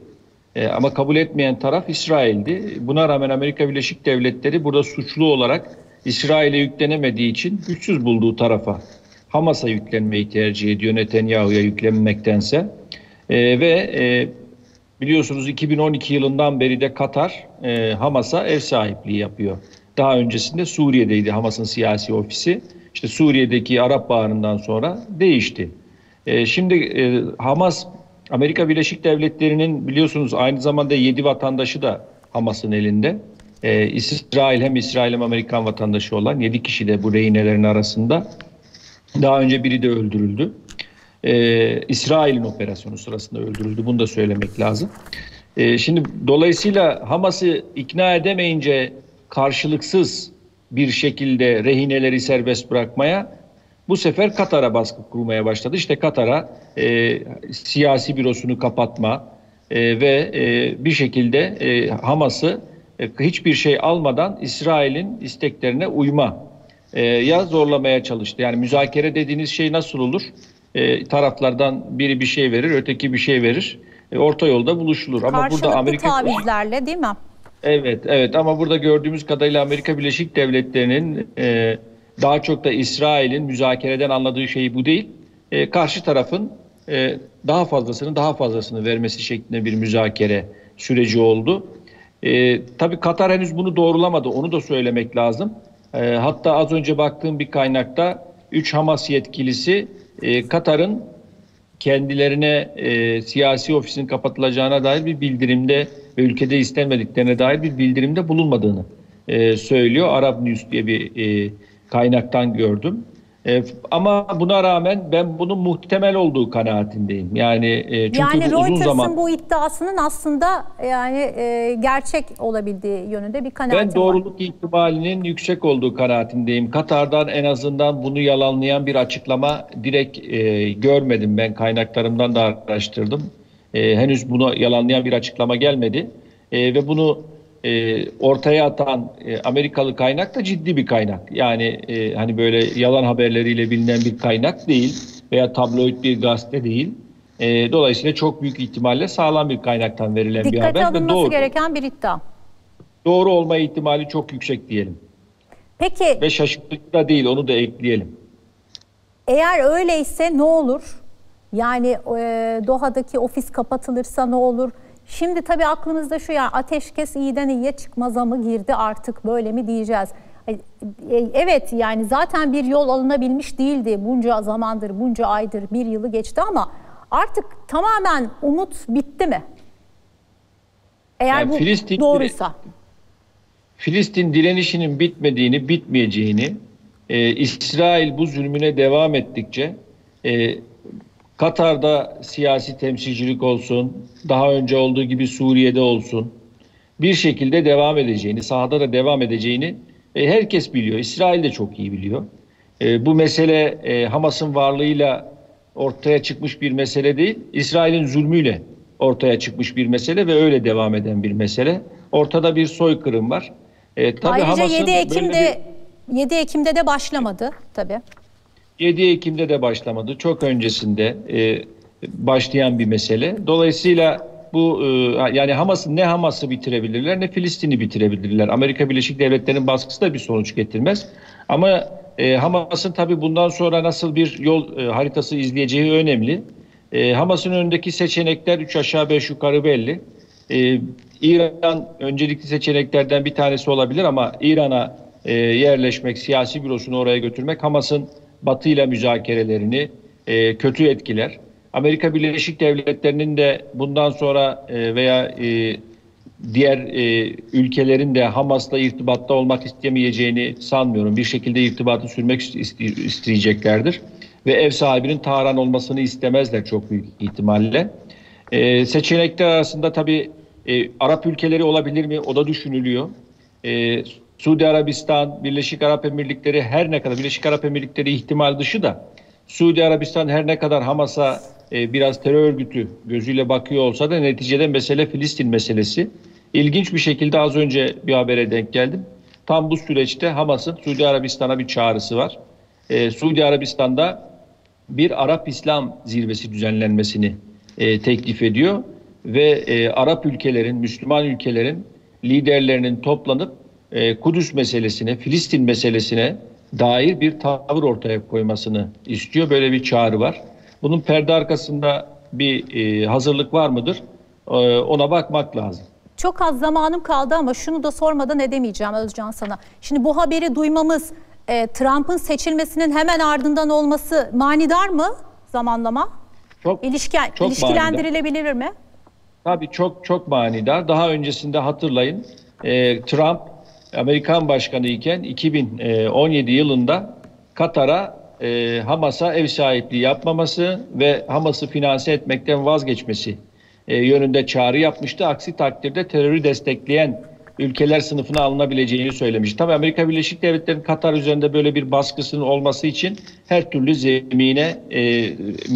E, ama kabul etmeyen taraf İsrail'di. Buna rağmen Amerika Birleşik Devletleri burada suçlu olarak İsrail'e yüklenemediği için güçsüz bulduğu tarafa Hamas'a yüklenmeyi tercih ediyor Netanyahu'ya yüklenmektense. E, ve e, biliyorsunuz 2012 yılından beri de Katar e, Hamas'a ev sahipliği yapıyor. Daha öncesinde Suriye'deydi Hamas'ın siyasi ofisi. İşte Suriye'deki Arap Baharı'ndan sonra değişti. E, şimdi e, Hamas Amerika Birleşik Devletleri'nin biliyorsunuz aynı zamanda 7 vatandaşı da Hamas'ın elinde. E, İsrail hem İsrail hem Amerikan vatandaşı olan 7 kişi de bu rehinelerin arasında. Daha önce biri de öldürüldü. Ee, İsrail'in operasyonu sırasında öldürüldü. Bunu da söylemek lazım. Ee, şimdi dolayısıyla Hamas'ı ikna edemeyince karşılıksız bir şekilde rehineleri serbest bırakmaya bu sefer Katar'a baskı kurmaya başladı. İşte Katar'a e, siyasi bürosunu kapatma e, ve e, bir şekilde e, Hamas'ı e, hiçbir şey almadan İsrail'in isteklerine uyma e, ya zorlamaya çalıştı. Yani müzakere dediğiniz şey nasıl olur? E, taraflardan biri bir şey verir, öteki bir şey verir. E, orta yolda buluşulur. Ama Karşılıklı burada Amerika tavizlerle değil mi? Evet, evet ama burada gördüğümüz kadarıyla Amerika Birleşik Devletleri'nin e, daha çok da İsrail'in müzakereden anladığı şey bu değil. E, karşı tarafın e, daha fazlasını daha fazlasını vermesi şeklinde bir müzakere süreci oldu. E, tabii Katar henüz bunu doğrulamadı. Onu da söylemek lazım. E, hatta az önce baktığım bir kaynakta 3 Hamas yetkilisi e, Katar'ın kendilerine e, siyasi ofisin kapatılacağına dair bir bildirimde ve ülkede istenmediklerine dair bir bildirimde bulunmadığını e, söylüyor. Arab News diye bir e, kaynaktan gördüm. E, ama buna rağmen ben bunun muhtemel olduğu kanaatindeyim. Yani e, çünkü yani bu uzun Reuters'ın zaman bu iddiasının aslında yani e, gerçek olabildiği yönünde bir kanaatim ben var. doğruluk ihtimalinin yüksek olduğu kanaatindeyim. Katar'dan en azından bunu yalanlayan bir açıklama direkt e, görmedim. Ben kaynaklarımdan da araştırdım. E, henüz bunu yalanlayan bir açıklama gelmedi. E, ve bunu e, ortaya atan e, Amerikalı kaynak da ciddi bir kaynak. Yani e, hani böyle yalan haberleriyle bilinen bir kaynak değil veya tabloid bir gazete değil. E, dolayısıyla çok büyük ihtimalle sağlam bir kaynaktan verilen bir Dikkate haber ve alınması doğru. gereken bir iddia. Doğru olma ihtimali çok yüksek diyelim. Peki Ve şaşırtıcı da değil onu da ekleyelim. eğer öyleyse ne olur? Yani e, Doha'daki ofis kapatılırsa ne olur? Şimdi tabii aklımızda şu yani ateşkes iyiden iyiye çıkmaza mı girdi artık böyle mi diyeceğiz? E, Evet yani zaten bir yol alınabilmiş değildi bunca zamandır, bunca aydır, bir yılı geçti ama artık tamamen umut bitti mi? Eğer Yani bu Filistin- doğruysa. Filistin direnişinin bitmediğini, bitmeyeceğini, e, İsrail bu zulmüne devam ettikçe e, Katar'da siyasi temsilcilik olsun, daha önce olduğu gibi Suriye'de olsun bir şekilde devam edeceğini, sahada da devam edeceğini e, herkes biliyor. İsrail de çok iyi biliyor. E, bu mesele e, Hamas'ın varlığıyla ortaya çıkmış bir mesele değil, İsrail'in zulmüyle ortaya çıkmış bir mesele ve öyle devam eden bir mesele. Ortada bir soykırım var. E, tabii Ayrıca Hamas'ın 7 böyle Ekim'de 7 Ekim'de de başlamadı tabii. 7 Ekim'de de başlamadı. Çok öncesinde e, başlayan bir mesele. Dolayısıyla bu e, yani Hamas'ı ne Hamas'ı bitirebilirler ne Filistin'i bitirebilirler. Amerika Birleşik Devletleri'nin baskısı da bir sonuç getirmez. Ama e, Hamas'ın tabii bundan sonra nasıl bir yol e, haritası izleyeceği önemli. E, Hamas'ın önündeki seçenekler 3 aşağı 5 yukarı belli. E, İran öncelikli seçeneklerden bir tanesi olabilir ama İran'a e, yerleşmek, siyasi bürosunu oraya götürmek Hamas'ın Batı ile müzakerelerini e, kötü etkiler. Amerika Birleşik Devletleri'nin de bundan sonra e, veya e, diğer e, ülkelerin de Hamas'la irtibatta olmak istemeyeceğini sanmıyorum. Bir şekilde irtibatı sürmek iste- isteyeceklerdir. Ve ev sahibinin Tahran olmasını istemezler çok büyük ihtimalle. E, seçenekler arasında tabii e, Arap ülkeleri olabilir mi? O da düşünülüyor. E, Suudi Arabistan, Birleşik Arap Emirlikleri her ne kadar Birleşik Arap Emirlikleri ihtimal dışı da Suudi Arabistan her ne kadar Hamas'a e, biraz terör örgütü gözüyle bakıyor olsa da neticede mesele Filistin meselesi. İlginç bir şekilde az önce bir habere denk geldim. Tam bu süreçte Hamas'ın Suudi Arabistan'a bir çağrısı var. E, Suudi Arabistan'da bir Arap İslam zirvesi düzenlenmesini e, teklif ediyor ve e, Arap ülkelerin, Müslüman ülkelerin liderlerinin toplanıp e, Kudüs meselesine, Filistin meselesine dair bir tavır ortaya koymasını istiyor. Böyle bir çağrı var. Bunun perde arkasında bir e, hazırlık var mıdır? E, ona bakmak lazım. Çok az zamanım kaldı ama şunu da sormadan edemeyeceğim Özcan sana. Şimdi bu haberi duymamız e, Trump'ın seçilmesinin hemen ardından olması manidar mı zamanlama? Çok, İlişken, çok ilişkilendirilebilir mi? Tabii çok çok manidar. Daha öncesinde hatırlayın e, Trump Amerikan başkanı iken 2017 yılında Katar'a e, Hamas'a ev sahipliği yapmaması ve Hamas'ı finanse etmekten vazgeçmesi e, yönünde çağrı yapmıştı. Aksi takdirde terörü destekleyen ülkeler sınıfına alınabileceğini söylemişti. Tabii Amerika Birleşik Devletleri'nin Katar üzerinde böyle bir baskısının olması için her türlü zemine e,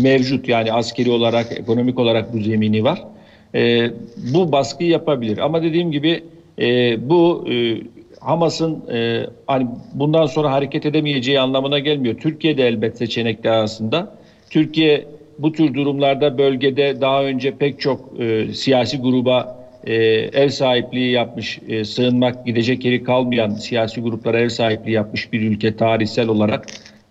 mevcut. Yani askeri olarak, ekonomik olarak bu zemini var. E, bu baskıyı yapabilir. Ama dediğim gibi e, bu e, Hamas'ın e, hani bundan sonra hareket edemeyeceği anlamına gelmiyor. Türkiye de elbet seçenekler arasında. Türkiye bu tür durumlarda bölgede daha önce pek çok e, siyasi gruba e, ev sahipliği yapmış, e, sığınmak gidecek yeri kalmayan siyasi gruplara ev sahipliği yapmış bir ülke tarihsel olarak.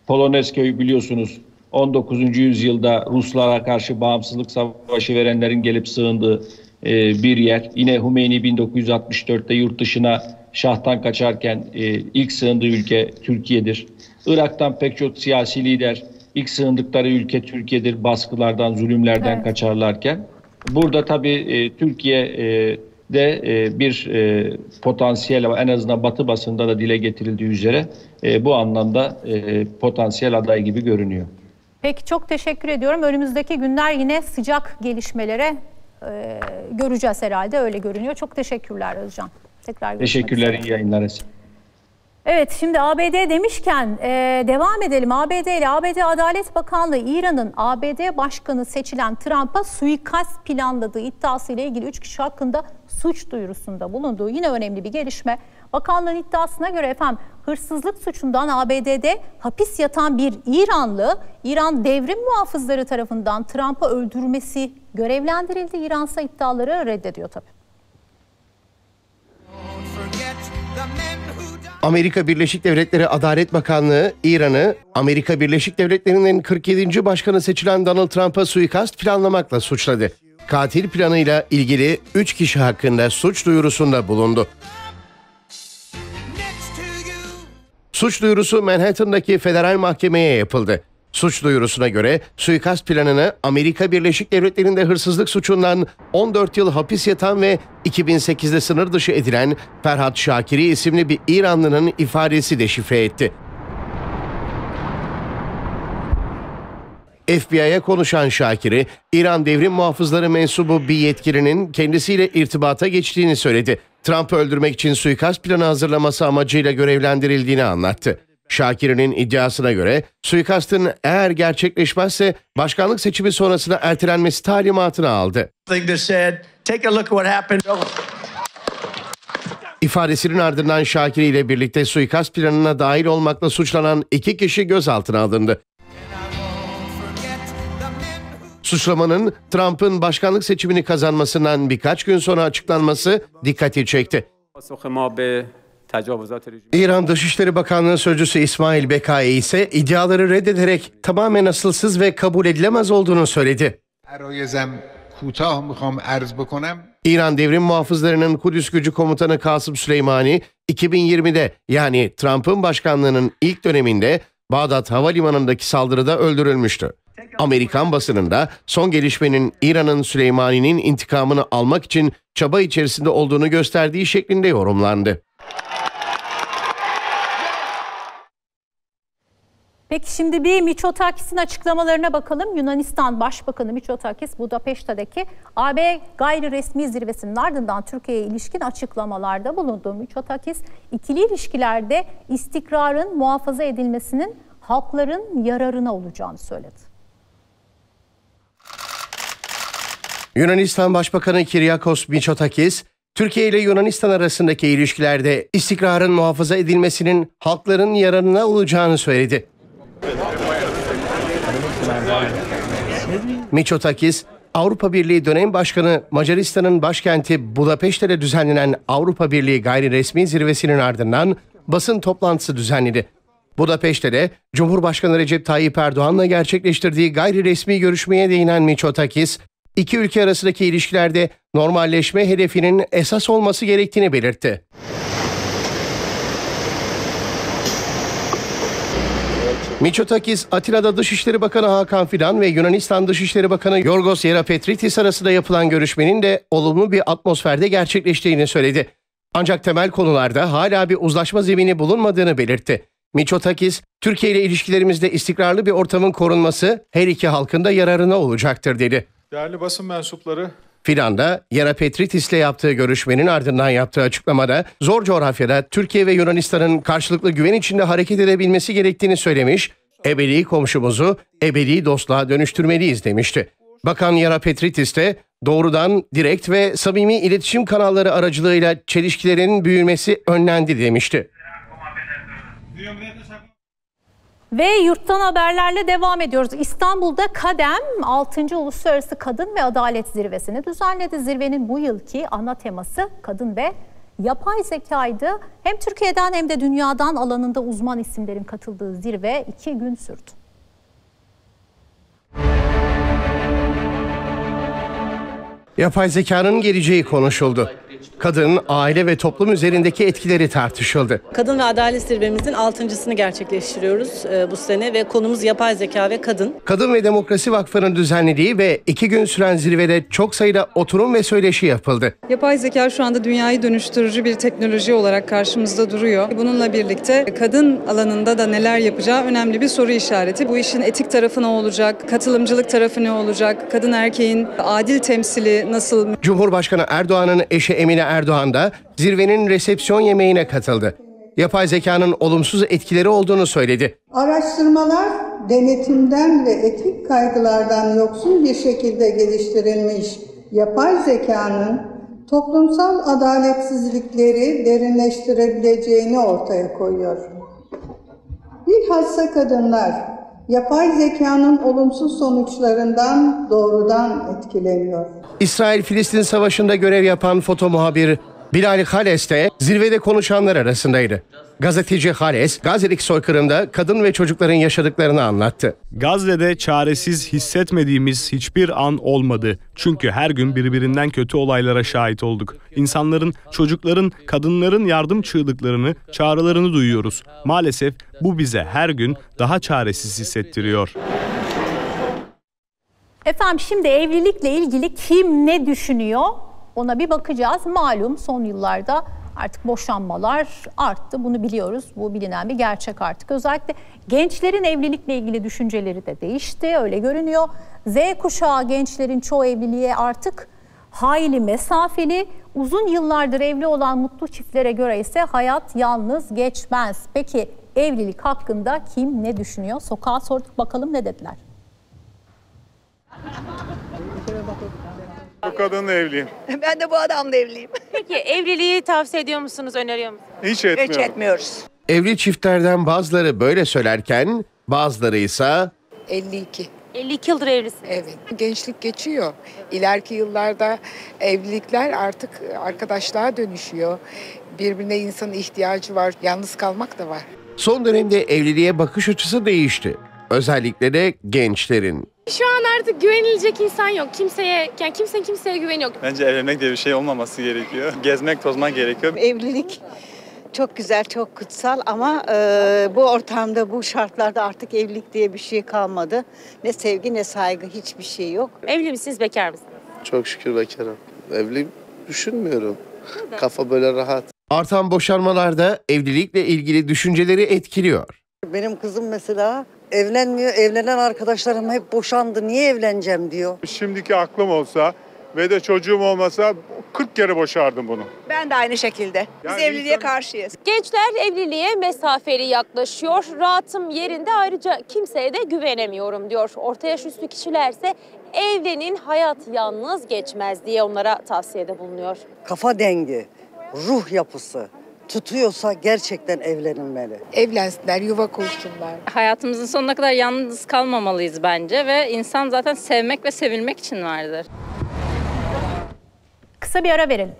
Polonezköy biliyorsunuz 19. yüzyılda Ruslara karşı bağımsızlık savaşı verenlerin gelip sığındığı e, bir yer. Yine Hümeyni 1964'te yurt dışına şahtan kaçarken e, ilk sığındığı ülke Türkiye'dir. Irak'tan pek çok siyasi lider ilk sığındıkları ülke Türkiye'dir. Baskılardan, zulümlerden Evet. kaçarlarken. Burada tabii e, Türkiye e, de e, bir e, potansiyel en azından Batı basında da dile getirildiği üzere e, bu anlamda e, potansiyel aday gibi görünüyor. Peki çok teşekkür ediyorum. Önümüzdeki günler yine sıcak gelişmelere e, göreceğiz herhalde öyle görünüyor. Çok teşekkürler Özcan. Tekrar Teşekkürler, üzere. iyi yayınlar. Esin. Evet şimdi ABD demişken e, devam edelim. ABD ile ABD Adalet Bakanlığı İran'ın ABD Başkanı seçilen Trump'a suikast planladığı iddiasıyla ilgili 3 kişi hakkında suç duyurusunda bulunduğu yine önemli bir gelişme. Bakanlığın iddiasına göre efendim hırsızlık suçundan ABD'de hapis yatan bir İranlı İran devrim muhafızları tarafından Trump'ı öldürmesi görevlendirildi. İransa iddiaları reddediyor tabii. Amerika Birleşik Devletleri Adalet Bakanlığı İran'ı Amerika Birleşik Devletleri'nin 47. başkanı seçilen Donald Trump'a suikast planlamakla suçladı. Katil planıyla ilgili 3 kişi hakkında suç duyurusunda bulundu. Suç duyurusu Manhattan'daki federal mahkemeye yapıldı. Suç duyurusuna göre suikast planını Amerika Birleşik Devletleri'nde hırsızlık suçundan 14 yıl hapis yatan ve 2008'de sınır dışı edilen Ferhat Şakiri isimli bir İranlının ifadesi deşifre etti. FBI'ye konuşan Şakir'i, İran devrim muhafızları mensubu bir yetkilinin kendisiyle irtibata geçtiğini söyledi. Trump'ı öldürmek için suikast planı hazırlaması amacıyla görevlendirildiğini anlattı. Şakir'in iddiasına göre suikastın eğer gerçekleşmezse başkanlık seçimi sonrasına ertelenmesi talimatını aldı. İfadesinin ardından Şakir ile birlikte suikast planına dahil olmakla suçlanan iki kişi gözaltına alındı. Suçlamanın Trump'ın başkanlık seçimini kazanmasından birkaç gün sonra açıklanması dikkati çekti. İran Dışişleri Bakanlığı Sözcüsü İsmail Bekai ise iddiaları reddederek tamamen asılsız ve kabul edilemez olduğunu söyledi. İran devrim muhafızlarının Kudüs gücü komutanı Kasım Süleymani 2020'de yani Trump'ın başkanlığının ilk döneminde Bağdat Havalimanı'ndaki saldırıda öldürülmüştü. Amerikan basınında son gelişmenin İran'ın Süleymani'nin intikamını almak için çaba içerisinde olduğunu gösterdiği şeklinde yorumlandı. Peki şimdi bir Miçotakis'in açıklamalarına bakalım. Yunanistan Başbakanı Miçotakis Budapeşte'deki AB gayri resmi zirvesinin ardından Türkiye'ye ilişkin açıklamalarda bulundu. Miçotakis ikili ilişkilerde istikrarın muhafaza edilmesinin halkların yararına olacağını söyledi. Yunanistan Başbakanı Kyriakos Mitsotakis, Türkiye ile Yunanistan arasındaki ilişkilerde istikrarın muhafaza edilmesinin halkların yararına olacağını söyledi. Mitsotakis, Avrupa Birliği dönem başkanı Macaristan'ın başkenti Budapeşte'de düzenlenen Avrupa Birliği gayri resmi zirvesinin ardından basın toplantısı düzenledi. Budapeşte'de Cumhurbaşkanı Recep Tayyip Erdoğan'la gerçekleştirdiği gayri resmi görüşmeye değinen Mitsotakis, iki ülke arasındaki ilişkilerde normalleşme hedefinin esas olması gerektiğini belirtti. Mitsotakis, Atina'da Dışişleri Bakanı Hakan Fidan ve Yunanistan Dışişleri Bakanı Yorgos Yerapetritis arasında yapılan görüşmenin de olumlu bir atmosferde gerçekleştiğini söyledi. Ancak temel konularda hala bir uzlaşma zemini bulunmadığını belirtti. Mitsotakis, Türkiye ile ilişkilerimizde istikrarlı bir ortamın korunması her iki halkın da yararına olacaktır dedi. Değerli basın mensupları, Fidan da Yara Petritis'le yaptığı görüşmenin ardından yaptığı açıklamada zor coğrafyada Türkiye ve Yunanistan'ın karşılıklı güven içinde hareket edebilmesi gerektiğini söylemiş, ebedi komşumuzu ebedi dostluğa dönüştürmeliyiz demişti. Bakan Yara Petritis de doğrudan, direkt ve samimi iletişim kanalları aracılığıyla çelişkilerin büyümesi önlendi demişti. Ve yurttan haberlerle devam ediyoruz. İstanbul'da KADEM 6. Uluslararası Kadın ve Adalet Zirvesi'ni düzenledi. Zirvenin bu yılki ana teması kadın ve yapay zekaydı. Hem Türkiye'den hem de dünyadan alanında uzman isimlerin katıldığı zirve iki gün sürdü. Yapay zekanın geleceği konuşuldu. Kadın, aile ve toplum üzerindeki etkileri tartışıldı. Kadın ve Adalet Zirvemizin altıncısını gerçekleştiriyoruz e, bu sene ve konumuz yapay zeka ve kadın. Kadın ve Demokrasi Vakfı'nın düzenlediği ve iki gün süren zirvede çok sayıda oturum ve söyleşi yapıldı. Yapay zeka şu anda dünyayı dönüştürücü bir teknoloji olarak karşımızda duruyor. Bununla birlikte kadın alanında da neler yapacağı önemli bir soru işareti. Bu işin etik tarafı ne olacak, katılımcılık tarafı ne olacak, kadın erkeğin adil temsili nasıl? Cumhurbaşkanı Erdoğan'ın eşi Emine Erdoğan da zirvenin resepsiyon yemeğine katıldı. Yapay zekanın olumsuz etkileri olduğunu söyledi. Araştırmalar denetimden ve etik kaygılardan yoksun bir şekilde geliştirilmiş yapay zekanın toplumsal adaletsizlikleri derinleştirebileceğini ortaya koyuyor. Bilhassa kadınlar yapay zekanın olumsuz sonuçlarından doğrudan etkileniyor. İsrail-Filistin savaşında görev yapan foto muhabir Bilal Hales de zirvede konuşanlar arasındaydı. Gazeteci Hales, Gazze'deki soykırımda kadın ve çocukların yaşadıklarını anlattı. Gazze'de çaresiz hissetmediğimiz hiçbir an olmadı. Çünkü her gün birbirinden kötü olaylara şahit olduk. İnsanların, çocukların, kadınların yardım çığlıklarını, çağrılarını duyuyoruz. Maalesef bu bize her gün daha çaresiz hissettiriyor. Efendim şimdi evlilikle ilgili kim ne düşünüyor ona bir bakacağız. Malum son yıllarda artık boşanmalar arttı. Bunu biliyoruz. Bu bilinen bir gerçek artık. Özellikle gençlerin evlilikle ilgili düşünceleri de değişti. Öyle görünüyor. Z kuşağı gençlerin çoğu evliliğe artık hayli mesafeli. Uzun yıllardır evli olan mutlu çiftlere göre ise hayat yalnız geçmez. Peki evlilik hakkında kim ne düşünüyor? Sokağa sorduk bakalım ne dediler? Bu kadınla evliyim. <laughs> Ben de bu adamla evliyim. Peki evliliği tavsiye ediyor musunuz, öneriyor musunuz? Hiç etmiyorum. Hiç etmiyoruz. Evli çiftlerden bazıları böyle söylerken bazıları ise 52. 52 yıldır evlisin. Evet. Gençlik geçiyor. İleriki yıllarda evlilikler artık arkadaşlığa dönüşüyor. Birbirine insanın ihtiyacı var. Yalnız kalmak da var. son dönemde evliliğe bakış açısı değişti. Özellikle de gençlerin. Şu an artık güvenilecek insan yok. Kimseye, yani kimsenin kimseye güveni yok. Bence evlenmek diye bir şey olmaması gerekiyor. <laughs> Gezmek, tozmak gerekiyor. Evlilik Çok güzel, çok kutsal ama e, bu ortamda, bu şartlarda artık evlilik diye bir şey kalmadı. Ne sevgi ne saygı hiçbir şey yok. Evli misiniz, bekar mısınız? Çok şükür bekarım. Evli düşünmüyorum. Kafa böyle rahat. Artan boşanmalarda evlilikle ilgili düşünceleri etkiliyor. Benim kızım mesela evlenmiyor. Evlenen arkadaşlarım hep boşandı. Niye evleneceğim diyor. Şimdiki aklım olsa ve de çocuğum olmasa 40 kere boşardım bunu. Ben de aynı şekilde. Biz Yani evliliğe insan- karşıyız. Gençler evliliğe mesafeli yaklaşıyor. Rahatım yerinde ayrıca kimseye de güvenemiyorum diyor. Orta yaş üstü kişilerse evlenin hayat yalnız geçmez diye onlara tavsiyede bulunuyor. Kafa dengi, ruh yapısı tutuyorsa gerçekten evlenilmeli. Evlensinler, yuva kursunlar. Hayatımızın sonuna kadar yalnız kalmamalıyız bence ve insan zaten sevmek ve sevilmek için vardır. Kısa bir ara verelim.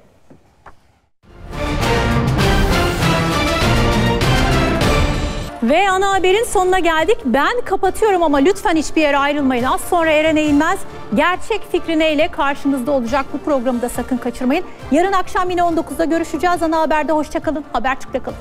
Ve ana haberin sonuna geldik. Ben kapatıyorum ama lütfen hiçbir yere ayrılmayın. Az sonra Eren Eğilmez gerçek fikrine ile karşınızda olacak. Bu programı da sakın kaçırmayın. Yarın akşam yine 19'da görüşeceğiz. Ana Haber'de hoşçakalın. Habertürk'te kalın.